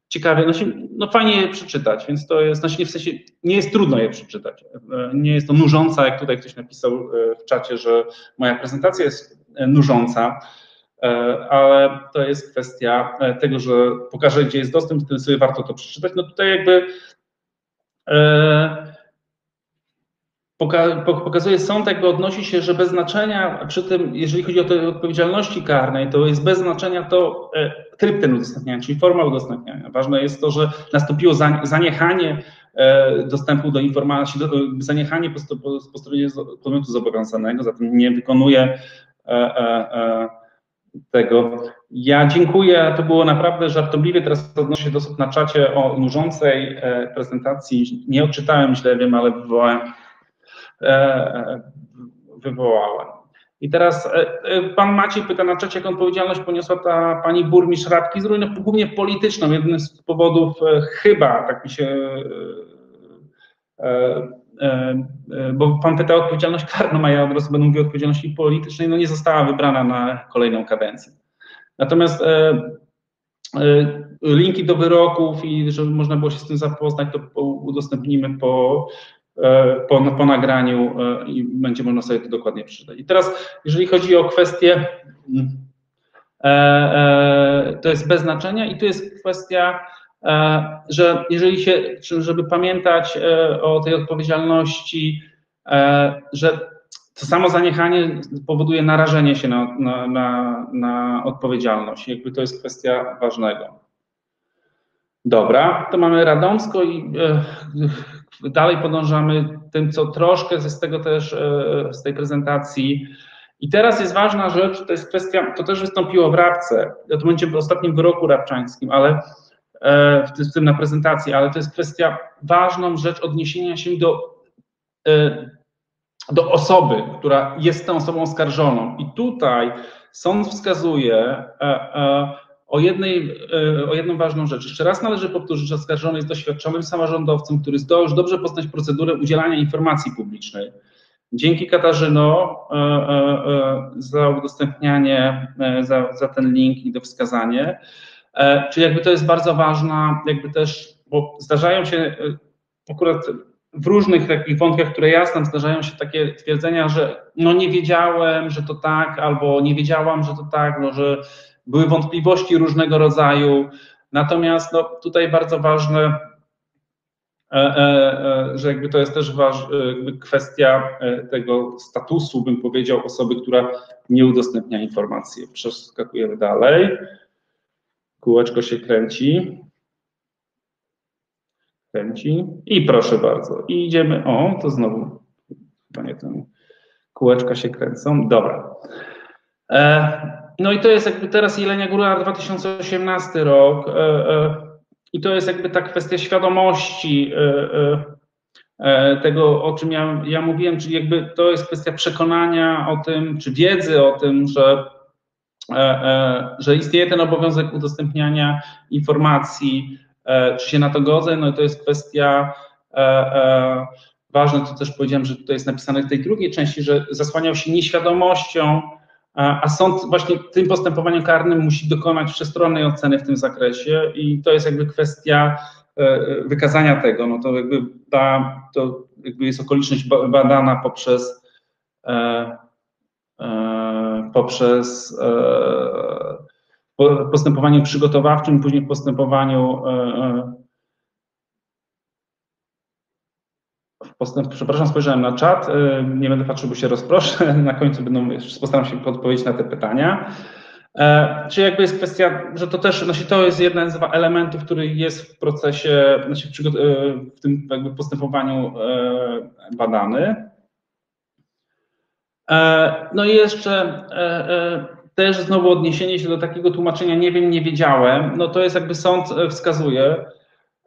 ciekawie, no, się, no fajnie je przeczytać, więc to jest, znaczy w sensie nie jest trudno je przeczytać. Nie jest to nużąca, jak tutaj ktoś napisał e, w czacie, że moja prezentacja jest e, nużąca, e, ale to jest kwestia tego, że pokażę, gdzie jest dostęp, wtedy sobie warto to przeczytać. No tutaj jakby pokazuje sąd, jakby odnosi się, że bez znaczenia, przy tym, jeżeli chodzi o te odpowiedzialności karnej, to jest bez znaczenia to e, tryb ten udostępniania, czyli forma udostępniania. Ważne jest to, że nastąpiło zaniechanie e, dostępu do informacji, zaniechanie po stronie podmiotu zobowiązanego, zatem nie wykonuje e, tego. Ja dziękuję, to było naprawdę żartobliwie, teraz odnoszę się dosyć na czacie o nużącej prezentacji, nie odczytałem źle, wiem, ale wywołałem wywołałem. I teraz e, e, pan Maciej pyta na czacie, jaką odpowiedzialność poniosła ta pani burmistrz Radki, głównie polityczną. Jeden z powodów chyba, tak mi się, bo pan pyta o odpowiedzialność karną, a ja od razu będę mówił o odpowiedzialności politycznej, no nie została wybrana na kolejną kadencję. Natomiast linki do wyroków i żeby można było się z tym zapoznać, to udostępnimy po, E, po, po nagraniu e, i będzie można sobie to dokładnie przeczytać. I teraz, jeżeli chodzi o kwestię, e, to jest bez znaczenia i tu jest kwestia, że jeżeli się, żeby pamiętać o tej odpowiedzialności, że to samo zaniechanie powoduje narażenie się na, na, na, na odpowiedzialność. Jakby to jest kwestia ważnego. Dobra, to mamy Radomsko i Dalej podążamy tym, co troszkę z tego też, e, z tej prezentacji. I teraz jest ważna rzecz, to jest kwestia, to też wystąpiło w Rabce, to będzie w ostatnim wyroku rabczańskim, ale e, w tym na prezentacji, ale to jest kwestia ważną rzecz odniesienia się do, e, do osoby, która jest tą osobą oskarżoną. I tutaj sąd wskazuje, o, jednej, e, o jedną ważną rzecz. Jeszcze raz należy powtórzyć, że oskarżony jest doświadczonym samorządowcem, który zdołał już dobrze poznać procedurę udzielania informacji publicznej. Dzięki Katarzyno e, e, za udostępnianie, za, za ten link i do wskazanie. Czyli jakby to jest bardzo ważna, jakby też, bo zdarzają się akurat w różnych takich wątkach, które ja znam, zdarzają się takie twierdzenia, że no nie wiedziałem, że to tak, albo nie wiedziałam, że to tak, no, że były wątpliwości różnego rodzaju. Natomiast no, tutaj bardzo ważne, e, e, e, że jakby to jest też waż, kwestia tego statusu, bym powiedział, osoby, która nie udostępnia informacji. Przeskakujemy dalej. Kółeczko się kręci kręci. I proszę bardzo. I idziemy. O, to znowu chyba nie ten. Kółeczka się kręcą. Dobra. No i to jest jakby teraz Jelenia Góra 2018 rok. E, e, I to jest jakby ta kwestia świadomości e, tego, o czym ja, ja mówiłem, czyli jakby to jest kwestia przekonania o tym, czy wiedzy o tym, że, że istnieje ten obowiązek udostępniania informacji, czy się na to godzę? No i to jest kwestia ważna, to też powiedziałem, że tutaj jest napisane w tej drugiej części, że zasłaniał się nieświadomością, a sąd właśnie tym postępowaniem karnym musi dokonać wszechstronnej oceny w tym zakresie i to jest jakby kwestia wykazania tego, no to jakby ta, to jakby jest okoliczność badana poprzez poprzez postępowaniu przygotowawczym, później w postępowaniu e, e, Postęp, przepraszam, spojrzałem na czat, e, nie będę patrzył, bo się rozproszę, na końcu będą, postaram się odpowiedzieć na te pytania. Czy jakby jest kwestia, że to też, znaczy to jest jeden z elementów, który jest w procesie, znaczy w, w tym jakby postępowaniu badany. No i jeszcze też znowu odniesienie się do takiego tłumaczenia nie wiem, nie wiedziałem, no to jest jakby sąd e, wskazuje,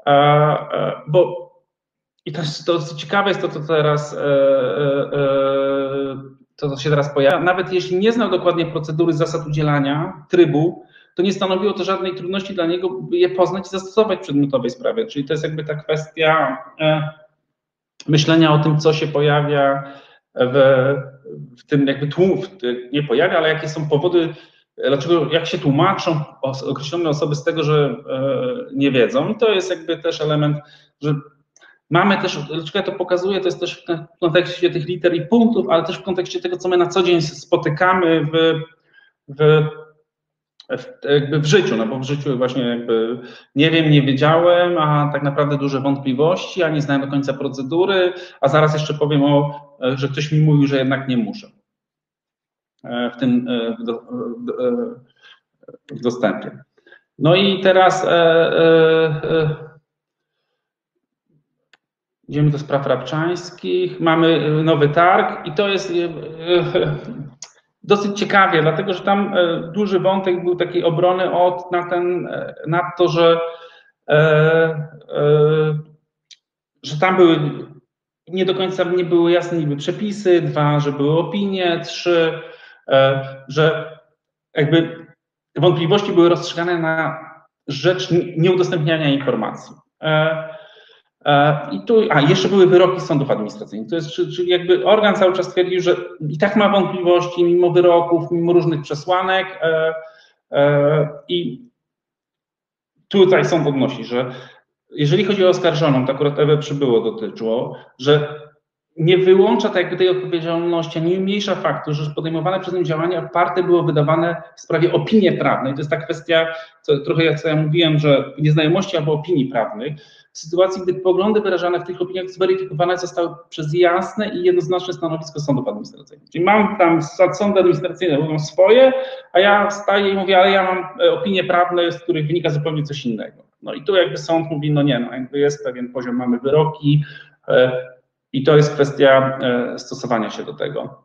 e, e, bo i to, to ciekawe jest to, co teraz to, co się teraz pojawia. Nawet jeśli nie znał dokładnie procedury zasad udzielania, trybu, to nie stanowiło to żadnej trudności dla niego, by je poznać i zastosować w przedmiotowej sprawie. Czyli to jest jakby ta kwestia myślenia o tym, co się pojawia w, w tym jakby tłum, nie pojawia, ale jakie są powody, dlaczego, jak się tłumaczą określone osoby z tego, że e, nie wiedzą. I to jest jakby też element, że mamy też, dlaczego ja to pokazuję, to jest też w kontekście tych liter i punktów, ale też w kontekście tego, co my na co dzień spotykamy w, w jakby w życiu, no bo w życiu właśnie jakby nie wiem, nie wiedziałem, a tak naprawdę duże wątpliwości, a nie znałem do końca procedury, a zaraz jeszcze powiem o, że ktoś mi mówił, że jednak nie muszę e, w tym e, w, e, w dostępie. No i teraz e, e, idziemy do spraw rabczańskich, mamy nowy targ i to jest dosyć ciekawie, dlatego że tam e, duży wątek był takiej obrony od, na, ten, e, na to, że, e, e, że tam były nie do końca nie były jasne niby przepisy, dwa, że były opinie, trzy, e, że jakby wątpliwości były rozstrzygane na rzecz nieudostępniania informacji. E, I tu, a jeszcze były wyroki sądów administracyjnych. To jest, czyli jakby organ cały czas twierdził, że i tak ma wątpliwości, mimo wyroków, mimo różnych przesłanek. E, e, I tutaj sąd odnosi, że jeżeli chodzi o oskarżoną, to akurat Ewę Przybyło dotyczyło, że nie wyłącza tak jakby tej odpowiedzialności, nie umniejsza faktu, że podejmowane przez nią działania oparte było wydawane w sprawie opinii prawnej. To jest ta kwestia, co, trochę jak co ja mówiłem, że nieznajomości albo opinii prawnych w sytuacji, gdy poglądy wyrażane w tych opiniach zweryfikowane zostały przez jasne i jednoznaczne stanowisko sądów administracyjnych. Czyli mam tam sądy administracyjne, mówią swoje, a ja wstaję i mówię, ale ja mam e, opinie prawne, z których wynika zupełnie coś innego. No i tu jakby sąd mówi, no nie, no jakby jest pewien poziom, mamy wyroki e, i to jest kwestia e, stosowania się do tego.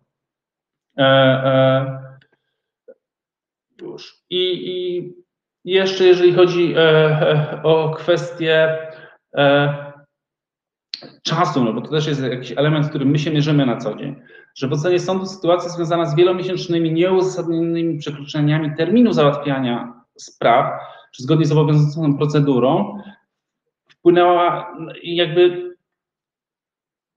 Już. I, i jeszcze jeżeli chodzi o kwestię czasu, no bo to też jest jakiś element, z którym my się mierzymy na co dzień, że w ocenie sądu sytuacja związana z wielomiesięcznymi, nieuzasadnionymi przekroczeniami terminu załatwiania spraw, czy zgodnie z obowiązującą procedurą, wpłynęła jakby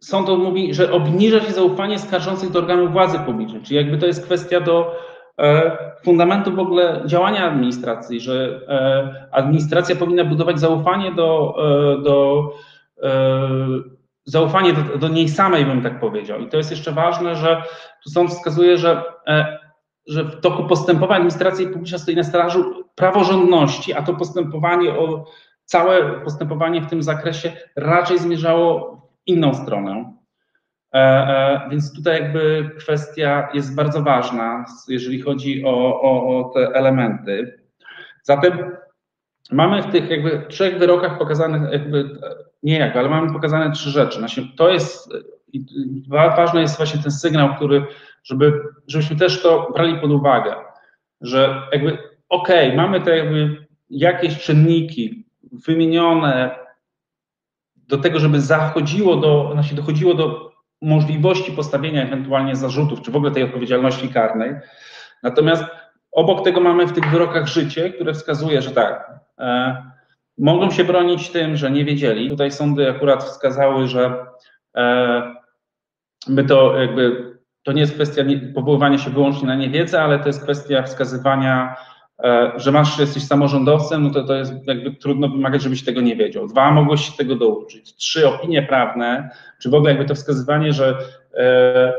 sąd mówi, że obniża się zaufanie skarżących do organów władzy publicznej, czyli jakby to jest kwestia do fundamentu w ogóle działania administracji, że administracja powinna budować zaufanie do, do zaufanie do, do, niej samej, bym tak powiedział. I to jest jeszcze ważne, że tu sąd wskazuje, że, że w toku postępowań administracji publicznej stoi na straży praworządności, a to postępowanie o całe postępowanie w tym zakresie raczej zmierzało w inną stronę. E, e, więc tutaj jakby kwestia jest bardzo ważna, jeżeli chodzi o, o, o te elementy. Zatem mamy w tych jakby trzech wyrokach pokazanych, jakby, nie jakby, ale mamy pokazane trzy rzeczy. To jest, ważny jest właśnie ten sygnał, który, żeby, żebyśmy też to brali pod uwagę, że jakby okej, okay, mamy te jakby jakieś czynniki wymienione do tego, żeby zachodziło do, znaczy dochodziło do możliwości postawienia ewentualnie zarzutów, czy w ogóle tej odpowiedzialności karnej. Natomiast obok tego mamy w tych wyrokach życie, które wskazuje, że tak, e, mogą się bronić tym, że nie wiedzieli. Tutaj sądy akurat wskazały, że e, to jakby, to nie jest kwestia powoływania się wyłącznie na niewiedzę, ale to jest kwestia wskazywania że masz, jesteś samorządowcem, no to to jest jakby trudno wymagać, żebyś tego nie wiedział. Dwa, mogłeś się tego douczyć. Trzy, opinie prawne, czy w ogóle jakby to wskazywanie, że e,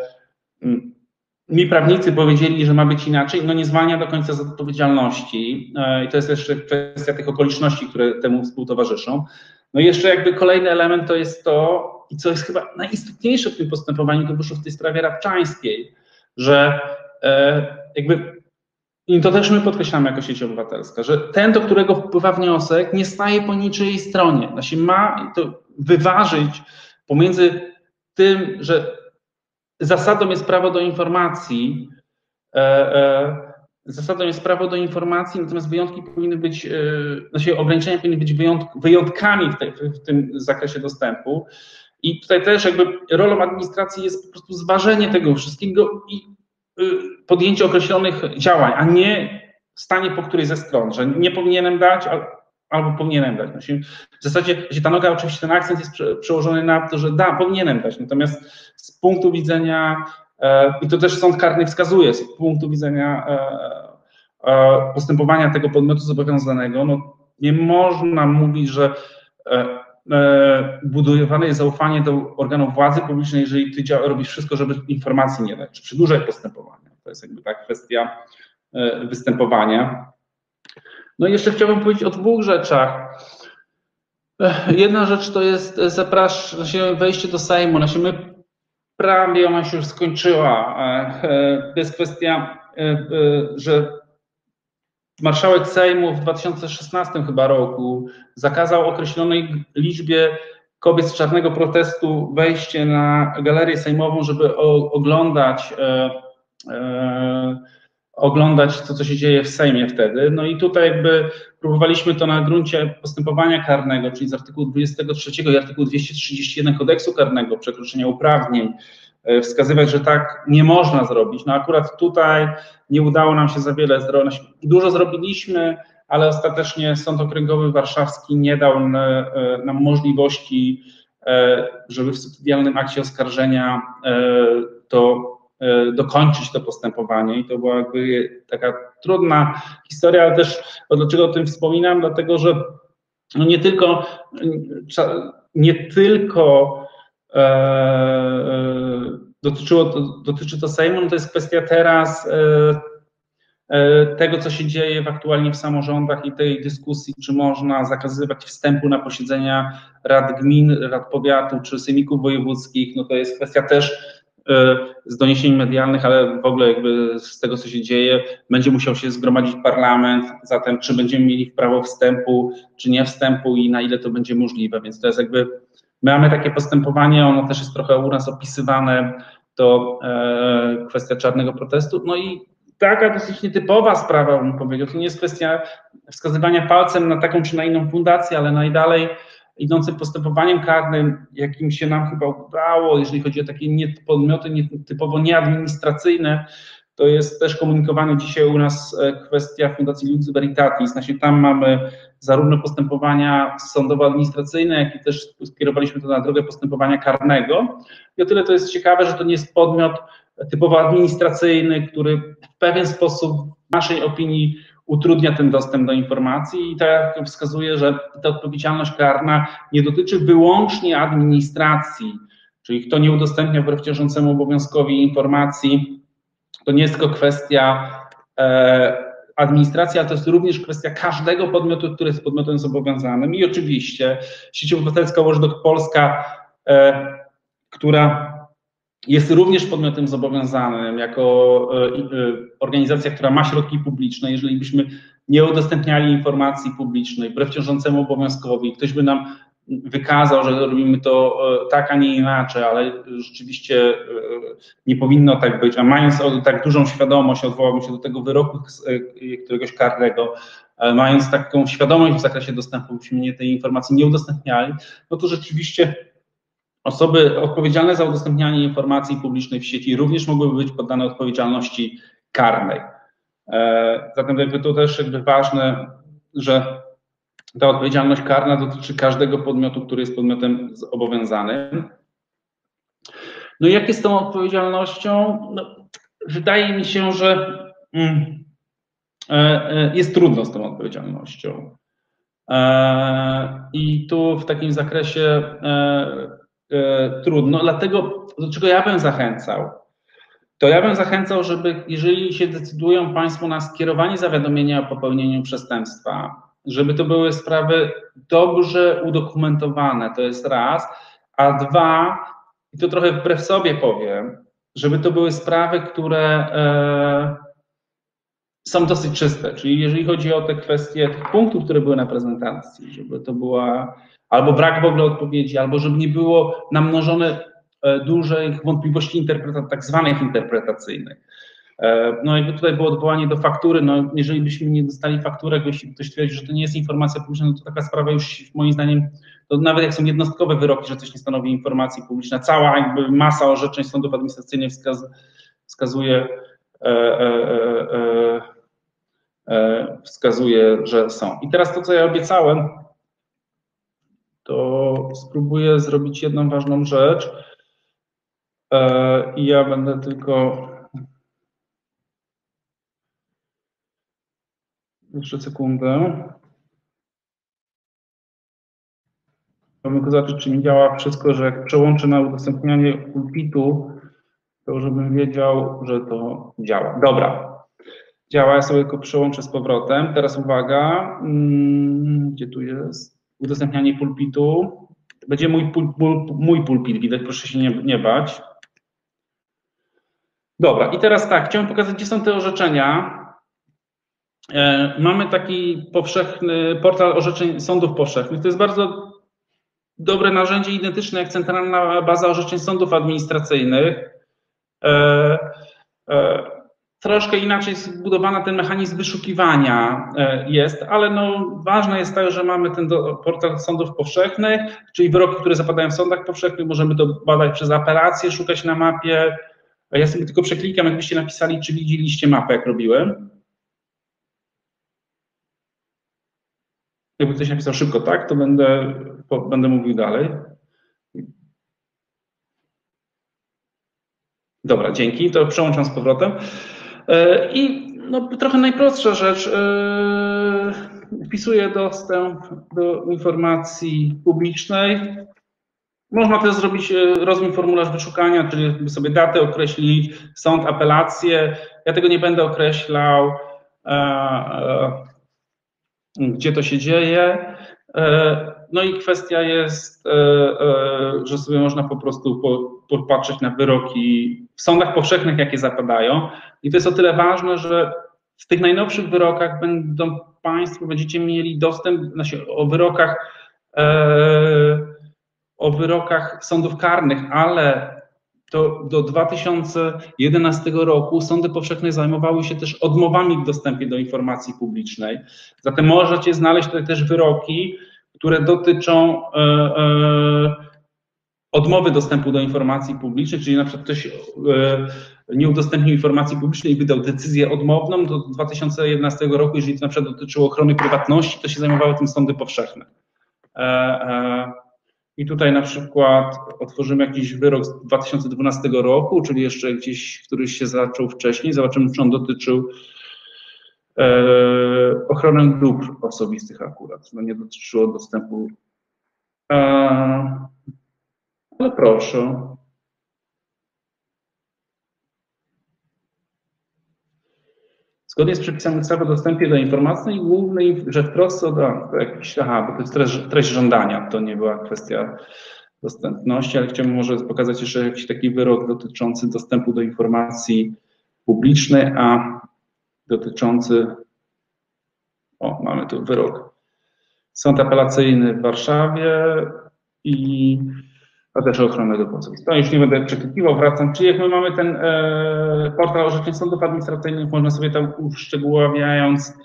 mi prawnicy powiedzieli, że ma być inaczej, no nie zwalnia do końca z odpowiedzialności. E, I to jest jeszcze kwestia tych okoliczności, które temu współtowarzyszą. No i jeszcze jakby kolejny element to jest to, i co jest chyba najistotniejsze w tym postępowaniu, to w tej sprawie rabczańskiej, że e, jakby i to też my podkreślamy jako sieć obywatelska, że ten, do którego wpływa wniosek, nie staje po niczyjej stronie. Znaczy ma to wyważyć pomiędzy tym, że zasadą jest prawo do informacji, e, e, zasadą jest prawo do informacji, natomiast wyjątki powinny być, e, znaczy ograniczenia powinny być wyjątk, wyjątkami w, te, w tym zakresie dostępu. I tutaj też jakby rolą administracji jest po prostu zważenie tego wszystkiego i podjęcie określonych działań, a nie stanie po której ze stron, że nie powinienem dać, albo powinienem dać. W zasadzie ta noga, oczywiście ten akcent jest przełożony na to, że da, powinienem dać, natomiast z punktu widzenia, e, i to też sąd karny wskazuje, z punktu widzenia e, e, postępowania tego podmiotu zobowiązanego, no nie można mówić, że budowane jest zaufanie do organów władzy publicznej, jeżeli ty robisz wszystko, żeby informacji nie dać, czy przedłużać postępowanie. To jest jakby ta kwestia e, występowania. No i jeszcze chciałbym powiedzieć o dwóch rzeczach. E, jedna rzecz to jest zaprasz, znaczy wejście do Sejmu. Znaczy my prawie ona się już skończyła. E, to jest kwestia, że marszałek Sejmu w 2016 chyba roku zakazał określonej liczbie kobiet z czarnego protestu wejście na galerię sejmową, żeby oglądać E, oglądać to, co się dzieje w Sejmie wtedy. No i tutaj jakby próbowaliśmy to na gruncie postępowania karnego, czyli z artykułu 23 i artykułu 231 kodeksu karnego, przekroczenia uprawnień, e, wskazywać, że tak nie można zrobić. No akurat tutaj nie udało nam się za wiele zrobić. Dużo zrobiliśmy, ale ostatecznie Sąd Okręgowy Warszawski nie dał e, nam możliwości, żeby w subsydialnym akcie oskarżenia to E, dokończyć to postępowanie i to była jakby taka trudna historia, ale też dlaczego o tym wspominam, dlatego że no nie tylko nie tylko e, e, dotyczyło to, dotyczy to Sejmu, no to jest kwestia teraz e, e, tego, co się dzieje aktualnie w samorządach i tej dyskusji, czy można zakazywać wstępu na posiedzenia rad gmin, rad powiatu czy sejmików wojewódzkich, no to jest kwestia też E, z doniesień medialnych, ale w ogóle jakby z tego, co się dzieje, będzie musiał się zgromadzić parlament, zatem czy będziemy mieli prawo wstępu, czy nie wstępu i na ile to będzie możliwe, więc to jest jakby, my mamy takie postępowanie, ono też jest trochę u nas opisywane, to e, kwestia czarnego protestu, no i taka dosyć nietypowa sprawa, bym powiedział, to nie jest kwestia wskazywania palcem na taką czy na inną fundację, ale najdalej idącym postępowaniem karnym, jakim się nam chyba udało, jeżeli chodzi o takie podmioty typowo nieadministracyjne, to jest też komunikowany dzisiaj u nas e, kwestia Fundacji Lux Veritatis. Znaczy tam mamy zarówno postępowania sądowo-administracyjne, jak i też skierowaliśmy to na drogę postępowania karnego. I o tyle to jest ciekawe, że to nie jest podmiot typowo administracyjny, który w pewien sposób w naszej opinii utrudnia ten dostęp do informacji i tak wskazuje, że ta odpowiedzialność karna nie dotyczy wyłącznie administracji, czyli kto nie udostępnia wbrew ciążącemu obowiązkowi informacji, to nie jest tylko kwestia e, administracji, ale to jest również kwestia każdego podmiotu, który jest podmiotem zobowiązanym i oczywiście sieć obywatelska Watchdog Polska, e, która jest również podmiotem zobowiązanym jako e, e, organizacja, która ma środki publiczne. Jeżeli byśmy nie udostępniali informacji publicznej wbrew ciążącemu obowiązkowi, ktoś by nam wykazał, że robimy to e, tak, a nie inaczej, ale rzeczywiście nie powinno tak być, a mając tak dużą świadomość, odwołałbym się do tego wyroku któregoś karnego, mając taką świadomość w zakresie dostępu, byśmy nie tej informacji nie udostępniali, no to rzeczywiście Osoby odpowiedzialne za udostępnianie informacji publicznej w sieci również mogłyby być poddane odpowiedzialności karnej. E, zatem jakby to też jakby ważne, że ta odpowiedzialność karna dotyczy każdego podmiotu, który jest podmiotem zobowiązanym. No i jak jest tą odpowiedzialnością? No, wydaje mi się, że mm, e, e, jest trudno z tą odpowiedzialnością. I tu w takim zakresie E, trudno. Dlatego, do czego ja bym zachęcał, to ja bym zachęcał, żeby jeżeli się decydują Państwo na skierowanie zawiadomienia o popełnieniu przestępstwa, żeby to były sprawy dobrze udokumentowane, to jest raz, a dwa, i to trochę wbrew sobie powiem, żeby to były sprawy, które e, są dosyć czyste, czyli jeżeli chodzi o te kwestie tych punktów, które były na prezentacji, żeby to była albo brak w ogóle odpowiedzi, albo żeby nie było namnożone e, dużych wątpliwości interpretacyjnych, tak zwanych interpretacyjnych. E, no jakby tutaj było odwołanie do faktury, no jeżeli byśmy nie dostali fakturę, jeśli ktoś twierdzi, że to nie jest informacja publiczna, no to taka sprawa już moim zdaniem, to nawet jak są jednostkowe wyroki, że coś nie stanowi informacji publicznej, cała jakby masa orzeczeń sądów administracyjnych wskaz, wskazuje, e, e, e, wskazuje, że są. I teraz to, co ja obiecałem, to spróbuję zrobić jedną ważną rzecz. E, I ja będę tylko. Jeszcze sekundę. Chciałbym tylko zobaczyć, czy mi działa wszystko, że jak przełączę na udostępnianie pulpitu, to żebym wiedział, że to działa. Dobra. Działa, ja sobie tylko przełączę z powrotem. Teraz uwaga. Mm, gdzie tu jest? udostępnianie pulpitu. Będzie mój, pul, pul, mój pulpit, widać, proszę się nie, nie bać. Dobra, i teraz tak, chciałem pokazać, gdzie są te orzeczenia. E, mamy taki powszechny portal orzeczeń sądów powszechnych. To jest bardzo dobre narzędzie, identyczne jak centralna baza orzeczeń sądów administracyjnych. E, e, troszkę inaczej zbudowany ten mechanizm wyszukiwania jest, ale no, ważne jest to, że mamy ten portal sądów powszechnych, czyli wyroki, które zapadają w sądach powszechnych, możemy to badać przez apelację, szukać na mapie. Ja sobie tylko przeklikam, jakbyście napisali, czy widzieliście mapę, jak robiłem. Jakby ktoś napisał szybko tak, to będę, będę mówił dalej. Dobra, dzięki. To przełączam z powrotem. E, I no, trochę najprostsza rzecz. E, wpisuję dostęp do informacji publicznej. Można też zrobić e, rozmiar formularz wyszukania, czyli sobie datę określić, sąd, apelację. Ja tego nie będę określał, gdzie to się dzieje. No i kwestia jest, że sobie można po prostu popatrzeć na wyroki w sądach powszechnych, jakie zapadają. I to jest o tyle ważne, że w tych najnowszych wyrokach będą Państwo, będziecie mieli dostęp znaczy o wyrokach, e, o wyrokach sądów karnych, ale to do 2011 roku sądy powszechne zajmowały się też odmowami w dostępie do informacji publicznej. Zatem możecie znaleźć tutaj też wyroki, które dotyczą e, e, odmowy dostępu do informacji publicznej, czyli na przykład ktoś e, nie udostępnił informacji publicznej i wydał decyzję odmowną, do 2011 roku, jeżeli to na przykład dotyczyło ochrony prywatności, to się zajmowały tym sądy powszechne. I tutaj na przykład otworzymy jakiś wyrok z 2012 roku, czyli jeszcze gdzieś, który się zaczął wcześniej. Zobaczymy, czy on dotyczył e, ochrony dóbr osobistych akurat. No nie dotyczyło dostępu. E, ale proszę. Zgodnie z przepisami ustawy o dostępie do informacji głównej, że w trosce o jakiś, aha, bo to jest treść, treść żądania, to nie była kwestia dostępności, ale chciałbym może pokazać jeszcze jakiś taki wyrok dotyczący dostępu do informacji publicznej, a dotyczący, o, mamy tu wyrok. Sąd apelacyjny w Warszawie i a też ochronnego procesu. To już nie będę przeklikiwał, wracam. Czyli jak my mamy ten e, portal orzeczeń sądów administracyjnych, można sobie tam uszczegóławiając,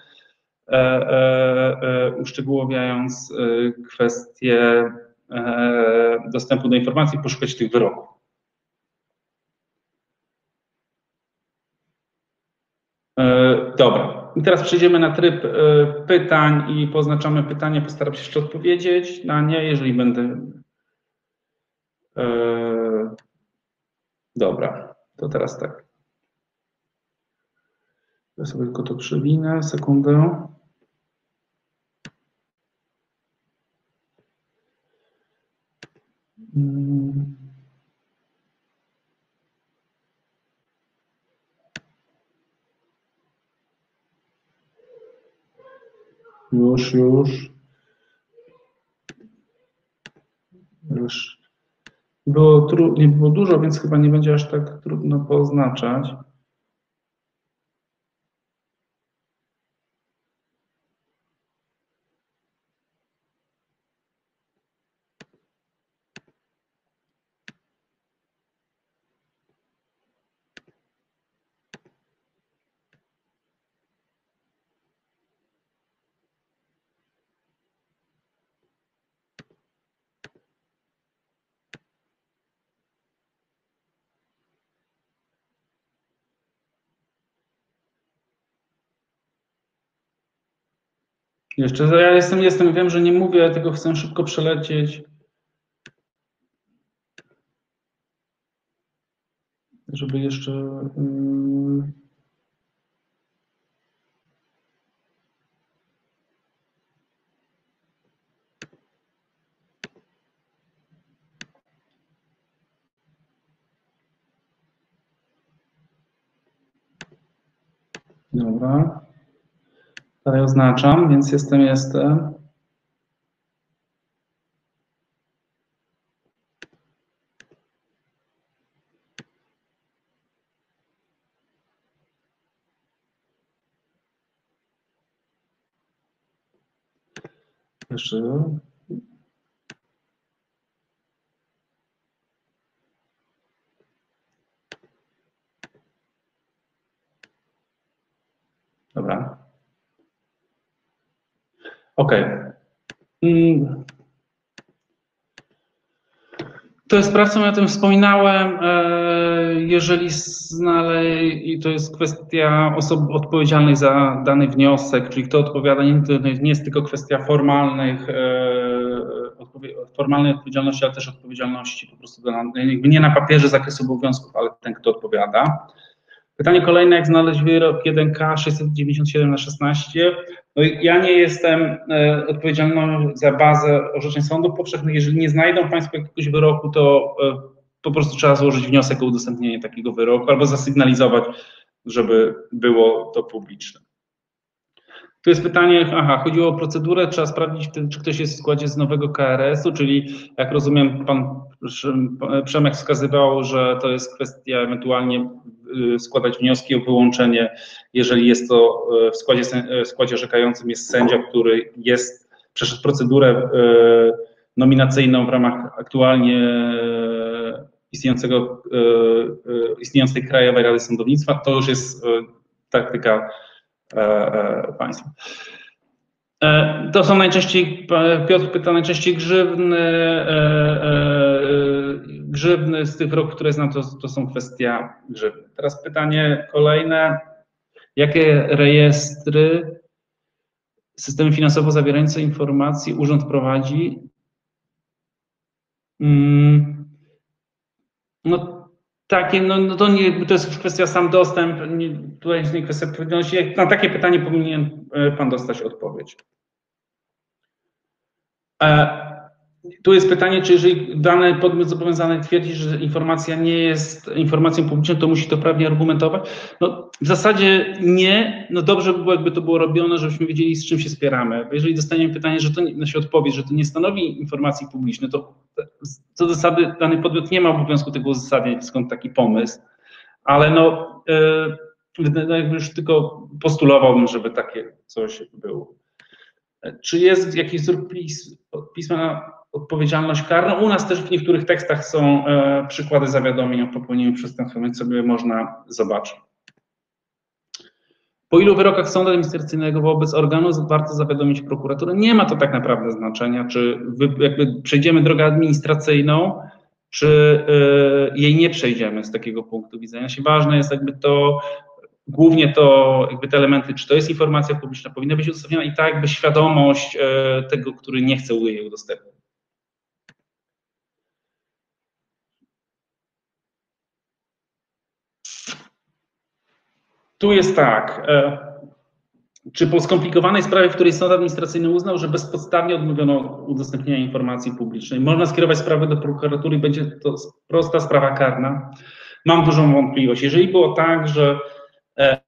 e, e, e uszczegóławiając e, kwestie e, dostępu do informacji, poszukać tych wyroków. Dobra. I teraz przejdziemy na tryb pytań i poznaczamy pytanie. Postaram się jeszcze odpowiedzieć na nie. Jeżeli będę dobra, to teraz tak. Ja sobie tylko to przewinę, sekundę. Hmm. Już, już. Już było, nie było dużo, więc chyba nie będzie aż tak trudno poznaczać. Jeszcze ja jestem, jestem, wiem, że nie mówię, tylko chcę szybko przelecieć. Żeby jeszcze. Yy... Dobra. Tutaj oznaczam, więc jestem, jestem. Jeszcze Dobra. Okej. Mm. To jest sprawcą, ja o tym wspominałem. E, jeżeli znaleźć, i to jest kwestia osób odpowiedzialnych za dany wniosek, czyli kto odpowiada, nie jest tylko kwestia formalnych, e, formalnej odpowiedzialności, ale też odpowiedzialności po prostu, nie na papierze zakresu obowiązków, ale ten, kto odpowiada. Pytanie kolejne, jak znaleźć wyrok 1K 697 na 16? No ja nie jestem e, odpowiedzialny za bazę orzeczeń sądów powszechnych. Jeżeli nie znajdą Państwo jakiegoś wyroku, to e, po prostu trzeba złożyć wniosek o udostępnienie takiego wyroku albo zasygnalizować, żeby było to publiczne. Tu jest pytanie, aha, chodziło o procedurę, trzeba sprawdzić, czy ktoś jest w składzie z nowego KRS-u, czyli jak rozumiem, pan Przemek wskazywał, że to jest kwestia ewentualnie y, składać wnioski o wyłączenie, jeżeli jest to y, w składzie, y, w składzie orzekającym jest sędzia, który jest, przeszedł procedurę nominacyjną w ramach aktualnie istniejącego, istniejącej Krajowej Rady Sądownictwa, to już jest taktyka państwa. E, to są najczęściej, Piotr pyta najczęściej grzywny, grzywny z tych wyroków, które znam, to, to są kwestia grzywny. Teraz pytanie kolejne. Jakie rejestry systemy finansowo zawierające informacji urząd prowadzi Mm, no takie, no, no to, nie, to jest kwestia sam dostęp, nie, tutaj jest nie kwestia odpowiedzialności. Na takie pytanie powinien e, Pan dostać odpowiedź. E, tu jest pytanie, czy jeżeli dany podmiot zobowiązany twierdzi, że informacja nie jest informacją publiczną, to musi to prawnie argumentować? No, w zasadzie nie. No dobrze by było, jakby to było robione, żebyśmy wiedzieli, z czym się spieramy. Bo jeżeli dostaniemy pytanie, że to nie, się że to nie stanowi informacji publicznej, to co do zasady dany podmiot nie ma obowiązku tego uzasadniać, skąd taki pomysł. Ale no, yy, jakby już tylko postulowałbym, żeby takie coś było. Czy jest jakiś wzór pisma na odpowiedzialność karną? U nas też w niektórych tekstach są e, przykłady zawiadomień o popełnieniu przestępstwa, więc sobie można zobaczyć. Po ilu wyrokach sądu administracyjnego wobec organu warto zawiadomić prokuraturę? Nie ma to tak naprawdę znaczenia, czy jakby przejdziemy drogę administracyjną, czy e, jej nie przejdziemy z takiego punktu widzenia. Ważne jest jakby to, głównie to jakby te elementy, czy to jest informacja publiczna, powinna być udostępniona i tak jakby świadomość e, tego, który nie chce jej udostępnić. Tu jest tak. E, czy po skomplikowanej sprawie, w której sąd administracyjny uznał, że bezpodstawnie odmówiono udostępnienia informacji publicznej, można skierować sprawę do prokuratury i będzie to prosta sprawa karna? Mam dużą wątpliwość. Jeżeli było tak, że e,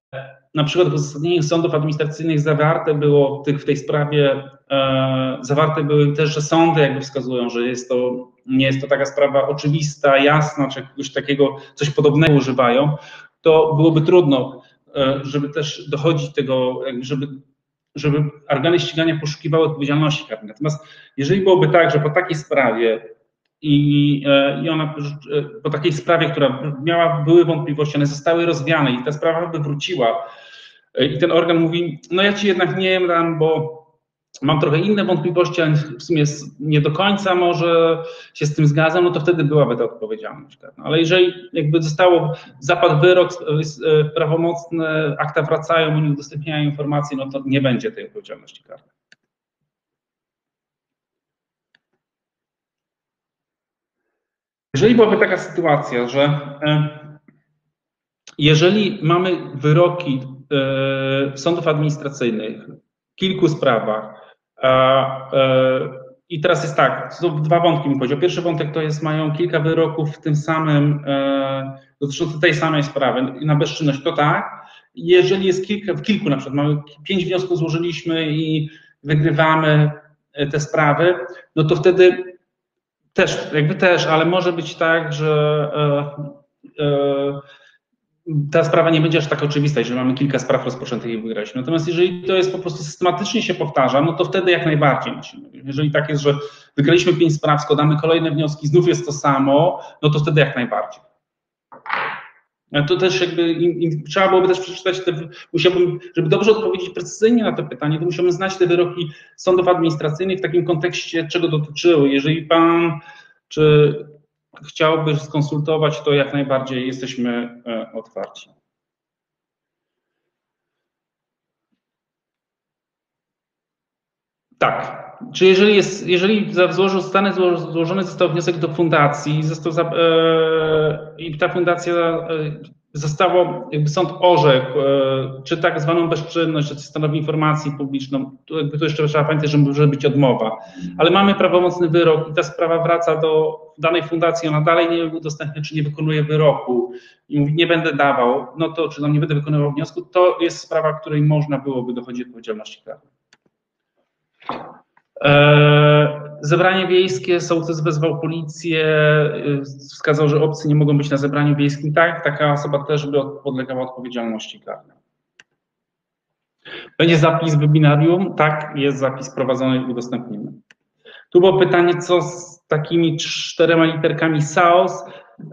na przykład w uzasadnieniu sądów administracyjnych zawarte było w tej sprawie, e, zawarte były też, że sądy jakby wskazują, że jest to, nie jest to taka sprawa oczywista, jasna, czy czegoś takiego, coś podobnego używają, to byłoby trudno. E, żeby też dochodzić tego, żeby, żeby organy ścigania poszukiwały odpowiedzialności karnej. Natomiast jeżeli byłoby tak, że po takiej sprawie i, e, i ona e, po takiej sprawie, która miała, były wątpliwości, one zostały rozwiane i ta sprawa by wróciła i ten organ mówi, no ja ci jednak nie dam, bo mam trochę inne wątpliwości, ale w sumie nie do końca może się z tym zgadzam, no to wtedy byłaby ta odpowiedzialność. No, ale jeżeli jakby zostało, zapadł wyrok e, prawomocny, akta wracają, oni udostępniają informacji, no to nie będzie tej odpowiedzialności karnej. Jeżeli byłaby taka sytuacja, że e, jeżeli mamy wyroki e, sądów administracyjnych w kilku sprawach, E, I teraz jest tak, dwa wątki mi powiedział. Pierwszy wątek to jest, mają kilka wyroków w tym samym, e, dotyczących tej samej sprawy na bezczynność, to tak. Jeżeli jest kilka, w kilku na przykład, mamy pięć wniosków złożyliśmy i wygrywamy e, te sprawy, no to wtedy też, jakby też, ale może być tak, że ta sprawa nie będzie aż tak oczywista, jeżeli mamy kilka spraw rozpoczętych i wygraliśmy. Natomiast jeżeli to jest po prostu systematycznie się powtarza, no to wtedy jak najbardziej musimy. Jeżeli tak jest, że wygraliśmy pięć spraw, składamy kolejne wnioski, znów jest to samo, no to wtedy jak najbardziej. To też jakby trzeba byłoby też przeczytać te, musiałbym, żeby dobrze odpowiedzieć precyzyjnie na to pytanie, to musiałbym znać te wyroki sądów administracyjnych w takim kontekście, czego dotyczyły. Jeżeli pan czy chciałby skonsultować, to jak najbardziej jesteśmy e, otwarci. Tak. Czy jeżeli, jest, jeżeli złożył, zostanie złożony został wniosek do fundacji został za, e, i ta fundacja e, zostało, jakby sąd orzekł, e, czy tak zwaną bezczynność, czy stanowi informację publiczną, tu, jakby tu jeszcze trzeba pamiętać, że może być odmowa, ale mamy prawomocny wyrok i ta sprawa wraca do danej fundacji, ona dalej nie udostępnia, czy nie wykonuje wyroku i mówi, nie będę dawał, no to, czy tam nie będę wykonywał wniosku, to jest sprawa, której można byłoby dochodzić do odpowiedzialności karnej. E, zebranie wiejskie, sołtys wezwał policję, y, wskazał, że obcy nie mogą być na zebraniu wiejskim. Tak, taka osoba też by podlegała odpowiedzialności karnej. Będzie zapis webinarium? Tak, jest zapis prowadzony i udostępnimy. Tu było pytanie, co z takimi czterema literkami SAOS.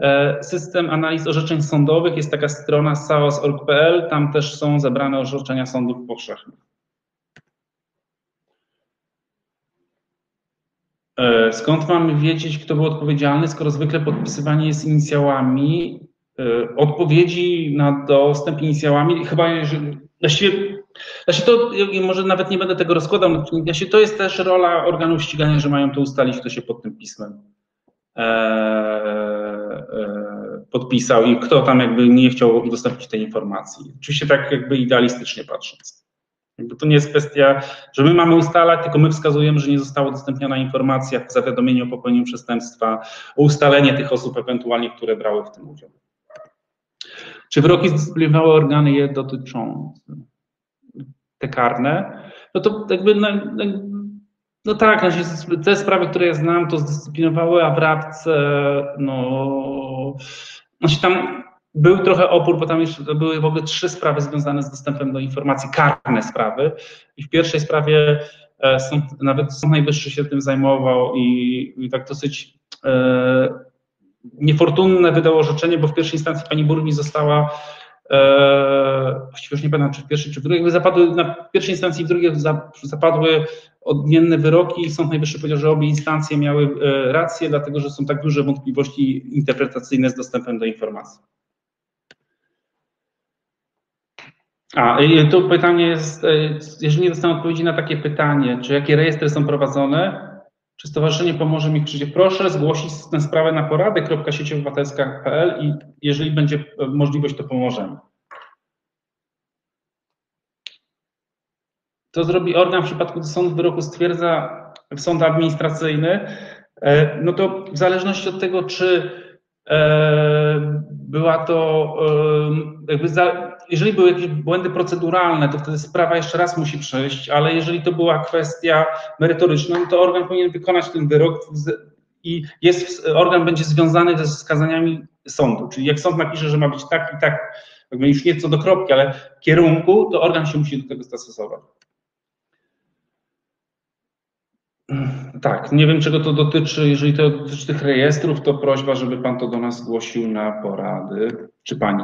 E, system analiz orzeczeń sądowych, jest taka strona saos.org.pl, tam też są zebrane orzeczenia sądów powszechnych. Skąd mamy wiedzieć, kto był odpowiedzialny, skoro zwykle podpisywanie jest inicjałami? E, odpowiedzi na dostęp inicjałami, chyba jeżeli, właściwie, znaczy to może nawet nie będę tego rozkładał, znaczy to jest też rola organów ścigania, że mają to ustalić, kto się pod tym pismem podpisał i kto tam jakby nie chciał udostępnić tej informacji. Oczywiście tak jakby idealistycznie patrząc. Jakby to nie jest kwestia, że my mamy ustalać, tylko my wskazujemy, że nie została udostępniona informacja w zawiadomieniu o popełnieniu przestępstwa, o ustalenie tych osób ewentualnie, które brały w tym udział. Czy wyroki zdyscyplinowały organy je dotyczące? Te karne? No to jakby no, no, tak, te sprawy, które ja znam, to zdyscyplinowały, a w radce, no, no się tam był trochę opór, bo tam jeszcze były w ogóle trzy sprawy związane z dostępem do informacji, karne sprawy. I w pierwszej sprawie e, sąd, nawet Sąd Najwyższy się tym zajmował i, i tak dosyć e, niefortunne wydał orzeczenie, bo w pierwszej instancji pani burmistrz została e, właściwie już nie pamiętam, czy w pierwszej, czy w drugiej, zapadły, na pierwszej instancji i w drugiej zapadły odmienne wyroki i Sąd Najwyższy powiedział, że obie instancje miały e, rację, dlatego że są tak duże wątpliwości interpretacyjne z dostępem do informacji. A, tu pytanie jest, e, jeżeli nie dostanę odpowiedzi na takie pytanie, czy jakie rejestry są prowadzone, czy stowarzyszenie pomoże mi w krzydzie? Proszę zgłosić tę sprawę na porady.sieciobywatelska.pl i jeżeli będzie możliwość, to pomożemy. To zrobi organ w przypadku, gdy sąd w wyroku stwierdza, sąd administracyjny, e, no to w zależności od tego, czy e, była to jakby za, jeżeli były jakieś błędy proceduralne, to wtedy sprawa jeszcze raz musi przejść, ale jeżeli to była kwestia merytoryczna, no to organ powinien wykonać ten wyrok i jest, organ będzie związany ze wskazaniami sądu. Czyli jak sąd napisze, że ma być tak i tak, jakby już nie co do kropki, ale kierunku, to organ się musi do tego stosować. Tak, nie wiem czego to dotyczy. Jeżeli to dotyczy tych rejestrów, to prośba, żeby pan to do nas zgłosił na porady, czy pani.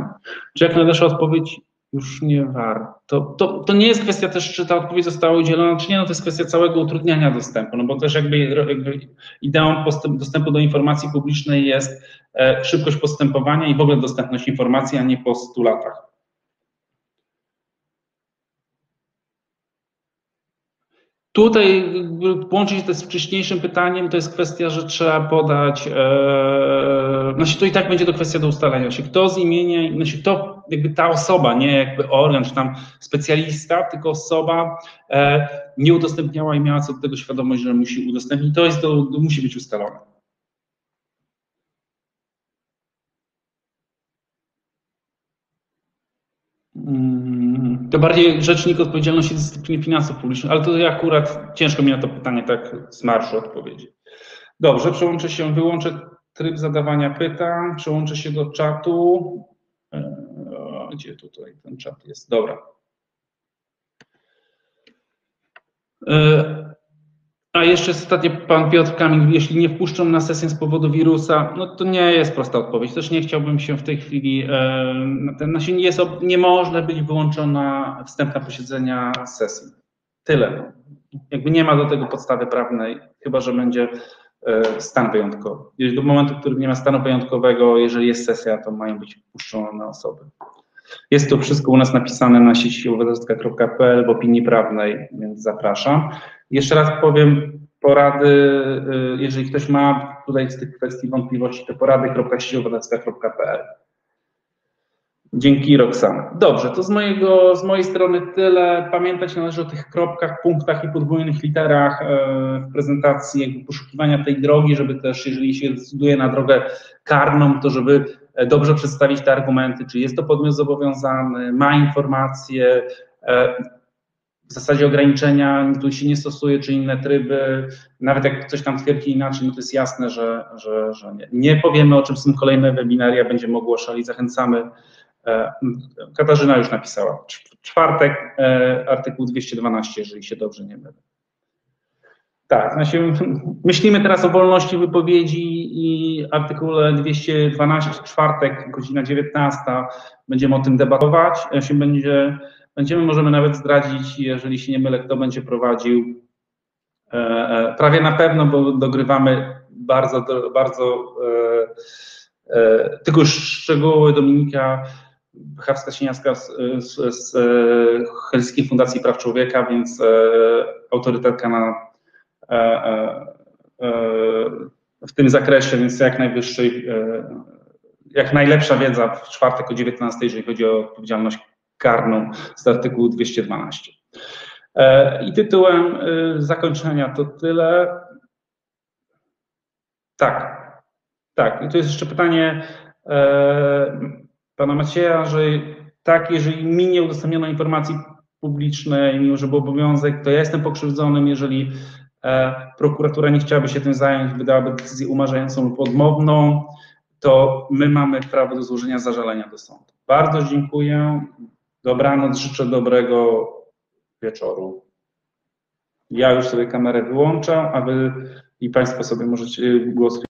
Czy jak nadeszła odpowiedź, już nie warto. To, to nie jest kwestia też, czy ta odpowiedź została udzielona, czy nie, no to jest kwestia całego utrudniania dostępu, no bo też jakby, jakby ideą postęp, dostępu do informacji publicznej jest e, szybkość postępowania i w ogóle dostępność informacji, a nie po 100 latach. Tutaj łączyć to z wcześniejszym pytaniem, to jest kwestia, że trzeba podać, e, znaczy to i tak będzie to kwestia do ustalenia się, kto z imienia, znaczy kto, jakby ta osoba, nie jakby organ, czy tam specjalista, tylko osoba e, nie udostępniała i miała co do tego świadomość, że musi udostępnić, to jest, to musi być ustalone. To bardziej rzecznik odpowiedzialności dyscypliny finansów publicznych, ale to ja akurat ciężko mi na to pytanie tak z marszu odpowiedzieć. Dobrze, przełączę się, wyłączę tryb zadawania pytań, przełączę się do czatu. E, gdzie tutaj ten czat jest? Dobra. A jeszcze ostatnio pan Piotr Kamil, jeśli nie wpuszczą na sesję z powodu wirusa, no to nie jest prosta odpowiedź. Też nie chciałbym się w tej chwili, e, ten, znaczy nie, jest, nie może być wyłączona wstępna posiedzenia sesji. Tyle. Jakby nie ma do tego podstawy prawnej, chyba że będzie e, stan wyjątkowy. Jeżeli do momentu, w którym nie ma stanu wyjątkowego, jeżeli jest sesja, to mają być wpuszczone osoby. Jest to wszystko u nas napisane na sieci obywatelska.pl w opinii prawnej, więc zapraszam. Jeszcze raz powiem, porady, y, jeżeli ktoś ma tutaj z tych kwestii wątpliwości, to porady.sieciobywatelska.pl. Dzięki Roxana. Dobrze, to z, mojego, z mojej strony tyle. Pamiętać należy o tych kropkach, punktach i podwójnych literach e, w prezentacji, jakby poszukiwania tej drogi, żeby też, jeżeli się decyduje na drogę karną, to żeby e, dobrze przedstawić te argumenty, czy jest to podmiot zobowiązany, ma informacje, e, w zasadzie ograniczenia tu się nie stosuje, czy inne tryby. Nawet jak ktoś tam twierdzi inaczej, no to jest jasne, że, że, że nie. Nie powiemy, o czym są kolejne webinaria, będziemy ogłaszali, zachęcamy. E, Katarzyna już napisała. Czwartek, e, artykuł 212, jeżeli się dobrze nie mylę. Tak, znaczy myślimy teraz o wolności wypowiedzi i artykule 212, czwartek, godzina 19, będziemy o tym debatować. Się będzie Będziemy, możemy nawet zdradzić, jeżeli się nie mylę, kto będzie prowadził. E, e, prawie na pewno, bo dogrywamy bardzo, bardzo e, tylko już szczegóły Dominika Hawska-Sieniawska z, z, z Helskiej Fundacji Praw Człowieka, więc autorytetka na w tym zakresie, więc jak najwyższej, jak najlepsza wiedza w czwartek o 19, jeżeli chodzi o odpowiedzialność karną z artykułu 212. I tytułem zakończenia to tyle. Tak, tak. I tu jest jeszcze pytanie pana Macieja, że tak, jeżeli mi nie udostępniono informacji publicznej, mimo że był obowiązek, to ja jestem pokrzywdzonym, jeżeli e, prokuratura nie chciałaby się tym zająć, wydałaby decyzję umarzającą lub odmowną, to my mamy prawo do złożenia zażalenia do sądu. Bardzo dziękuję. Dobranoc, życzę dobrego wieczoru. Ja już sobie kamerę wyłączam, a wy i Państwo sobie możecie głos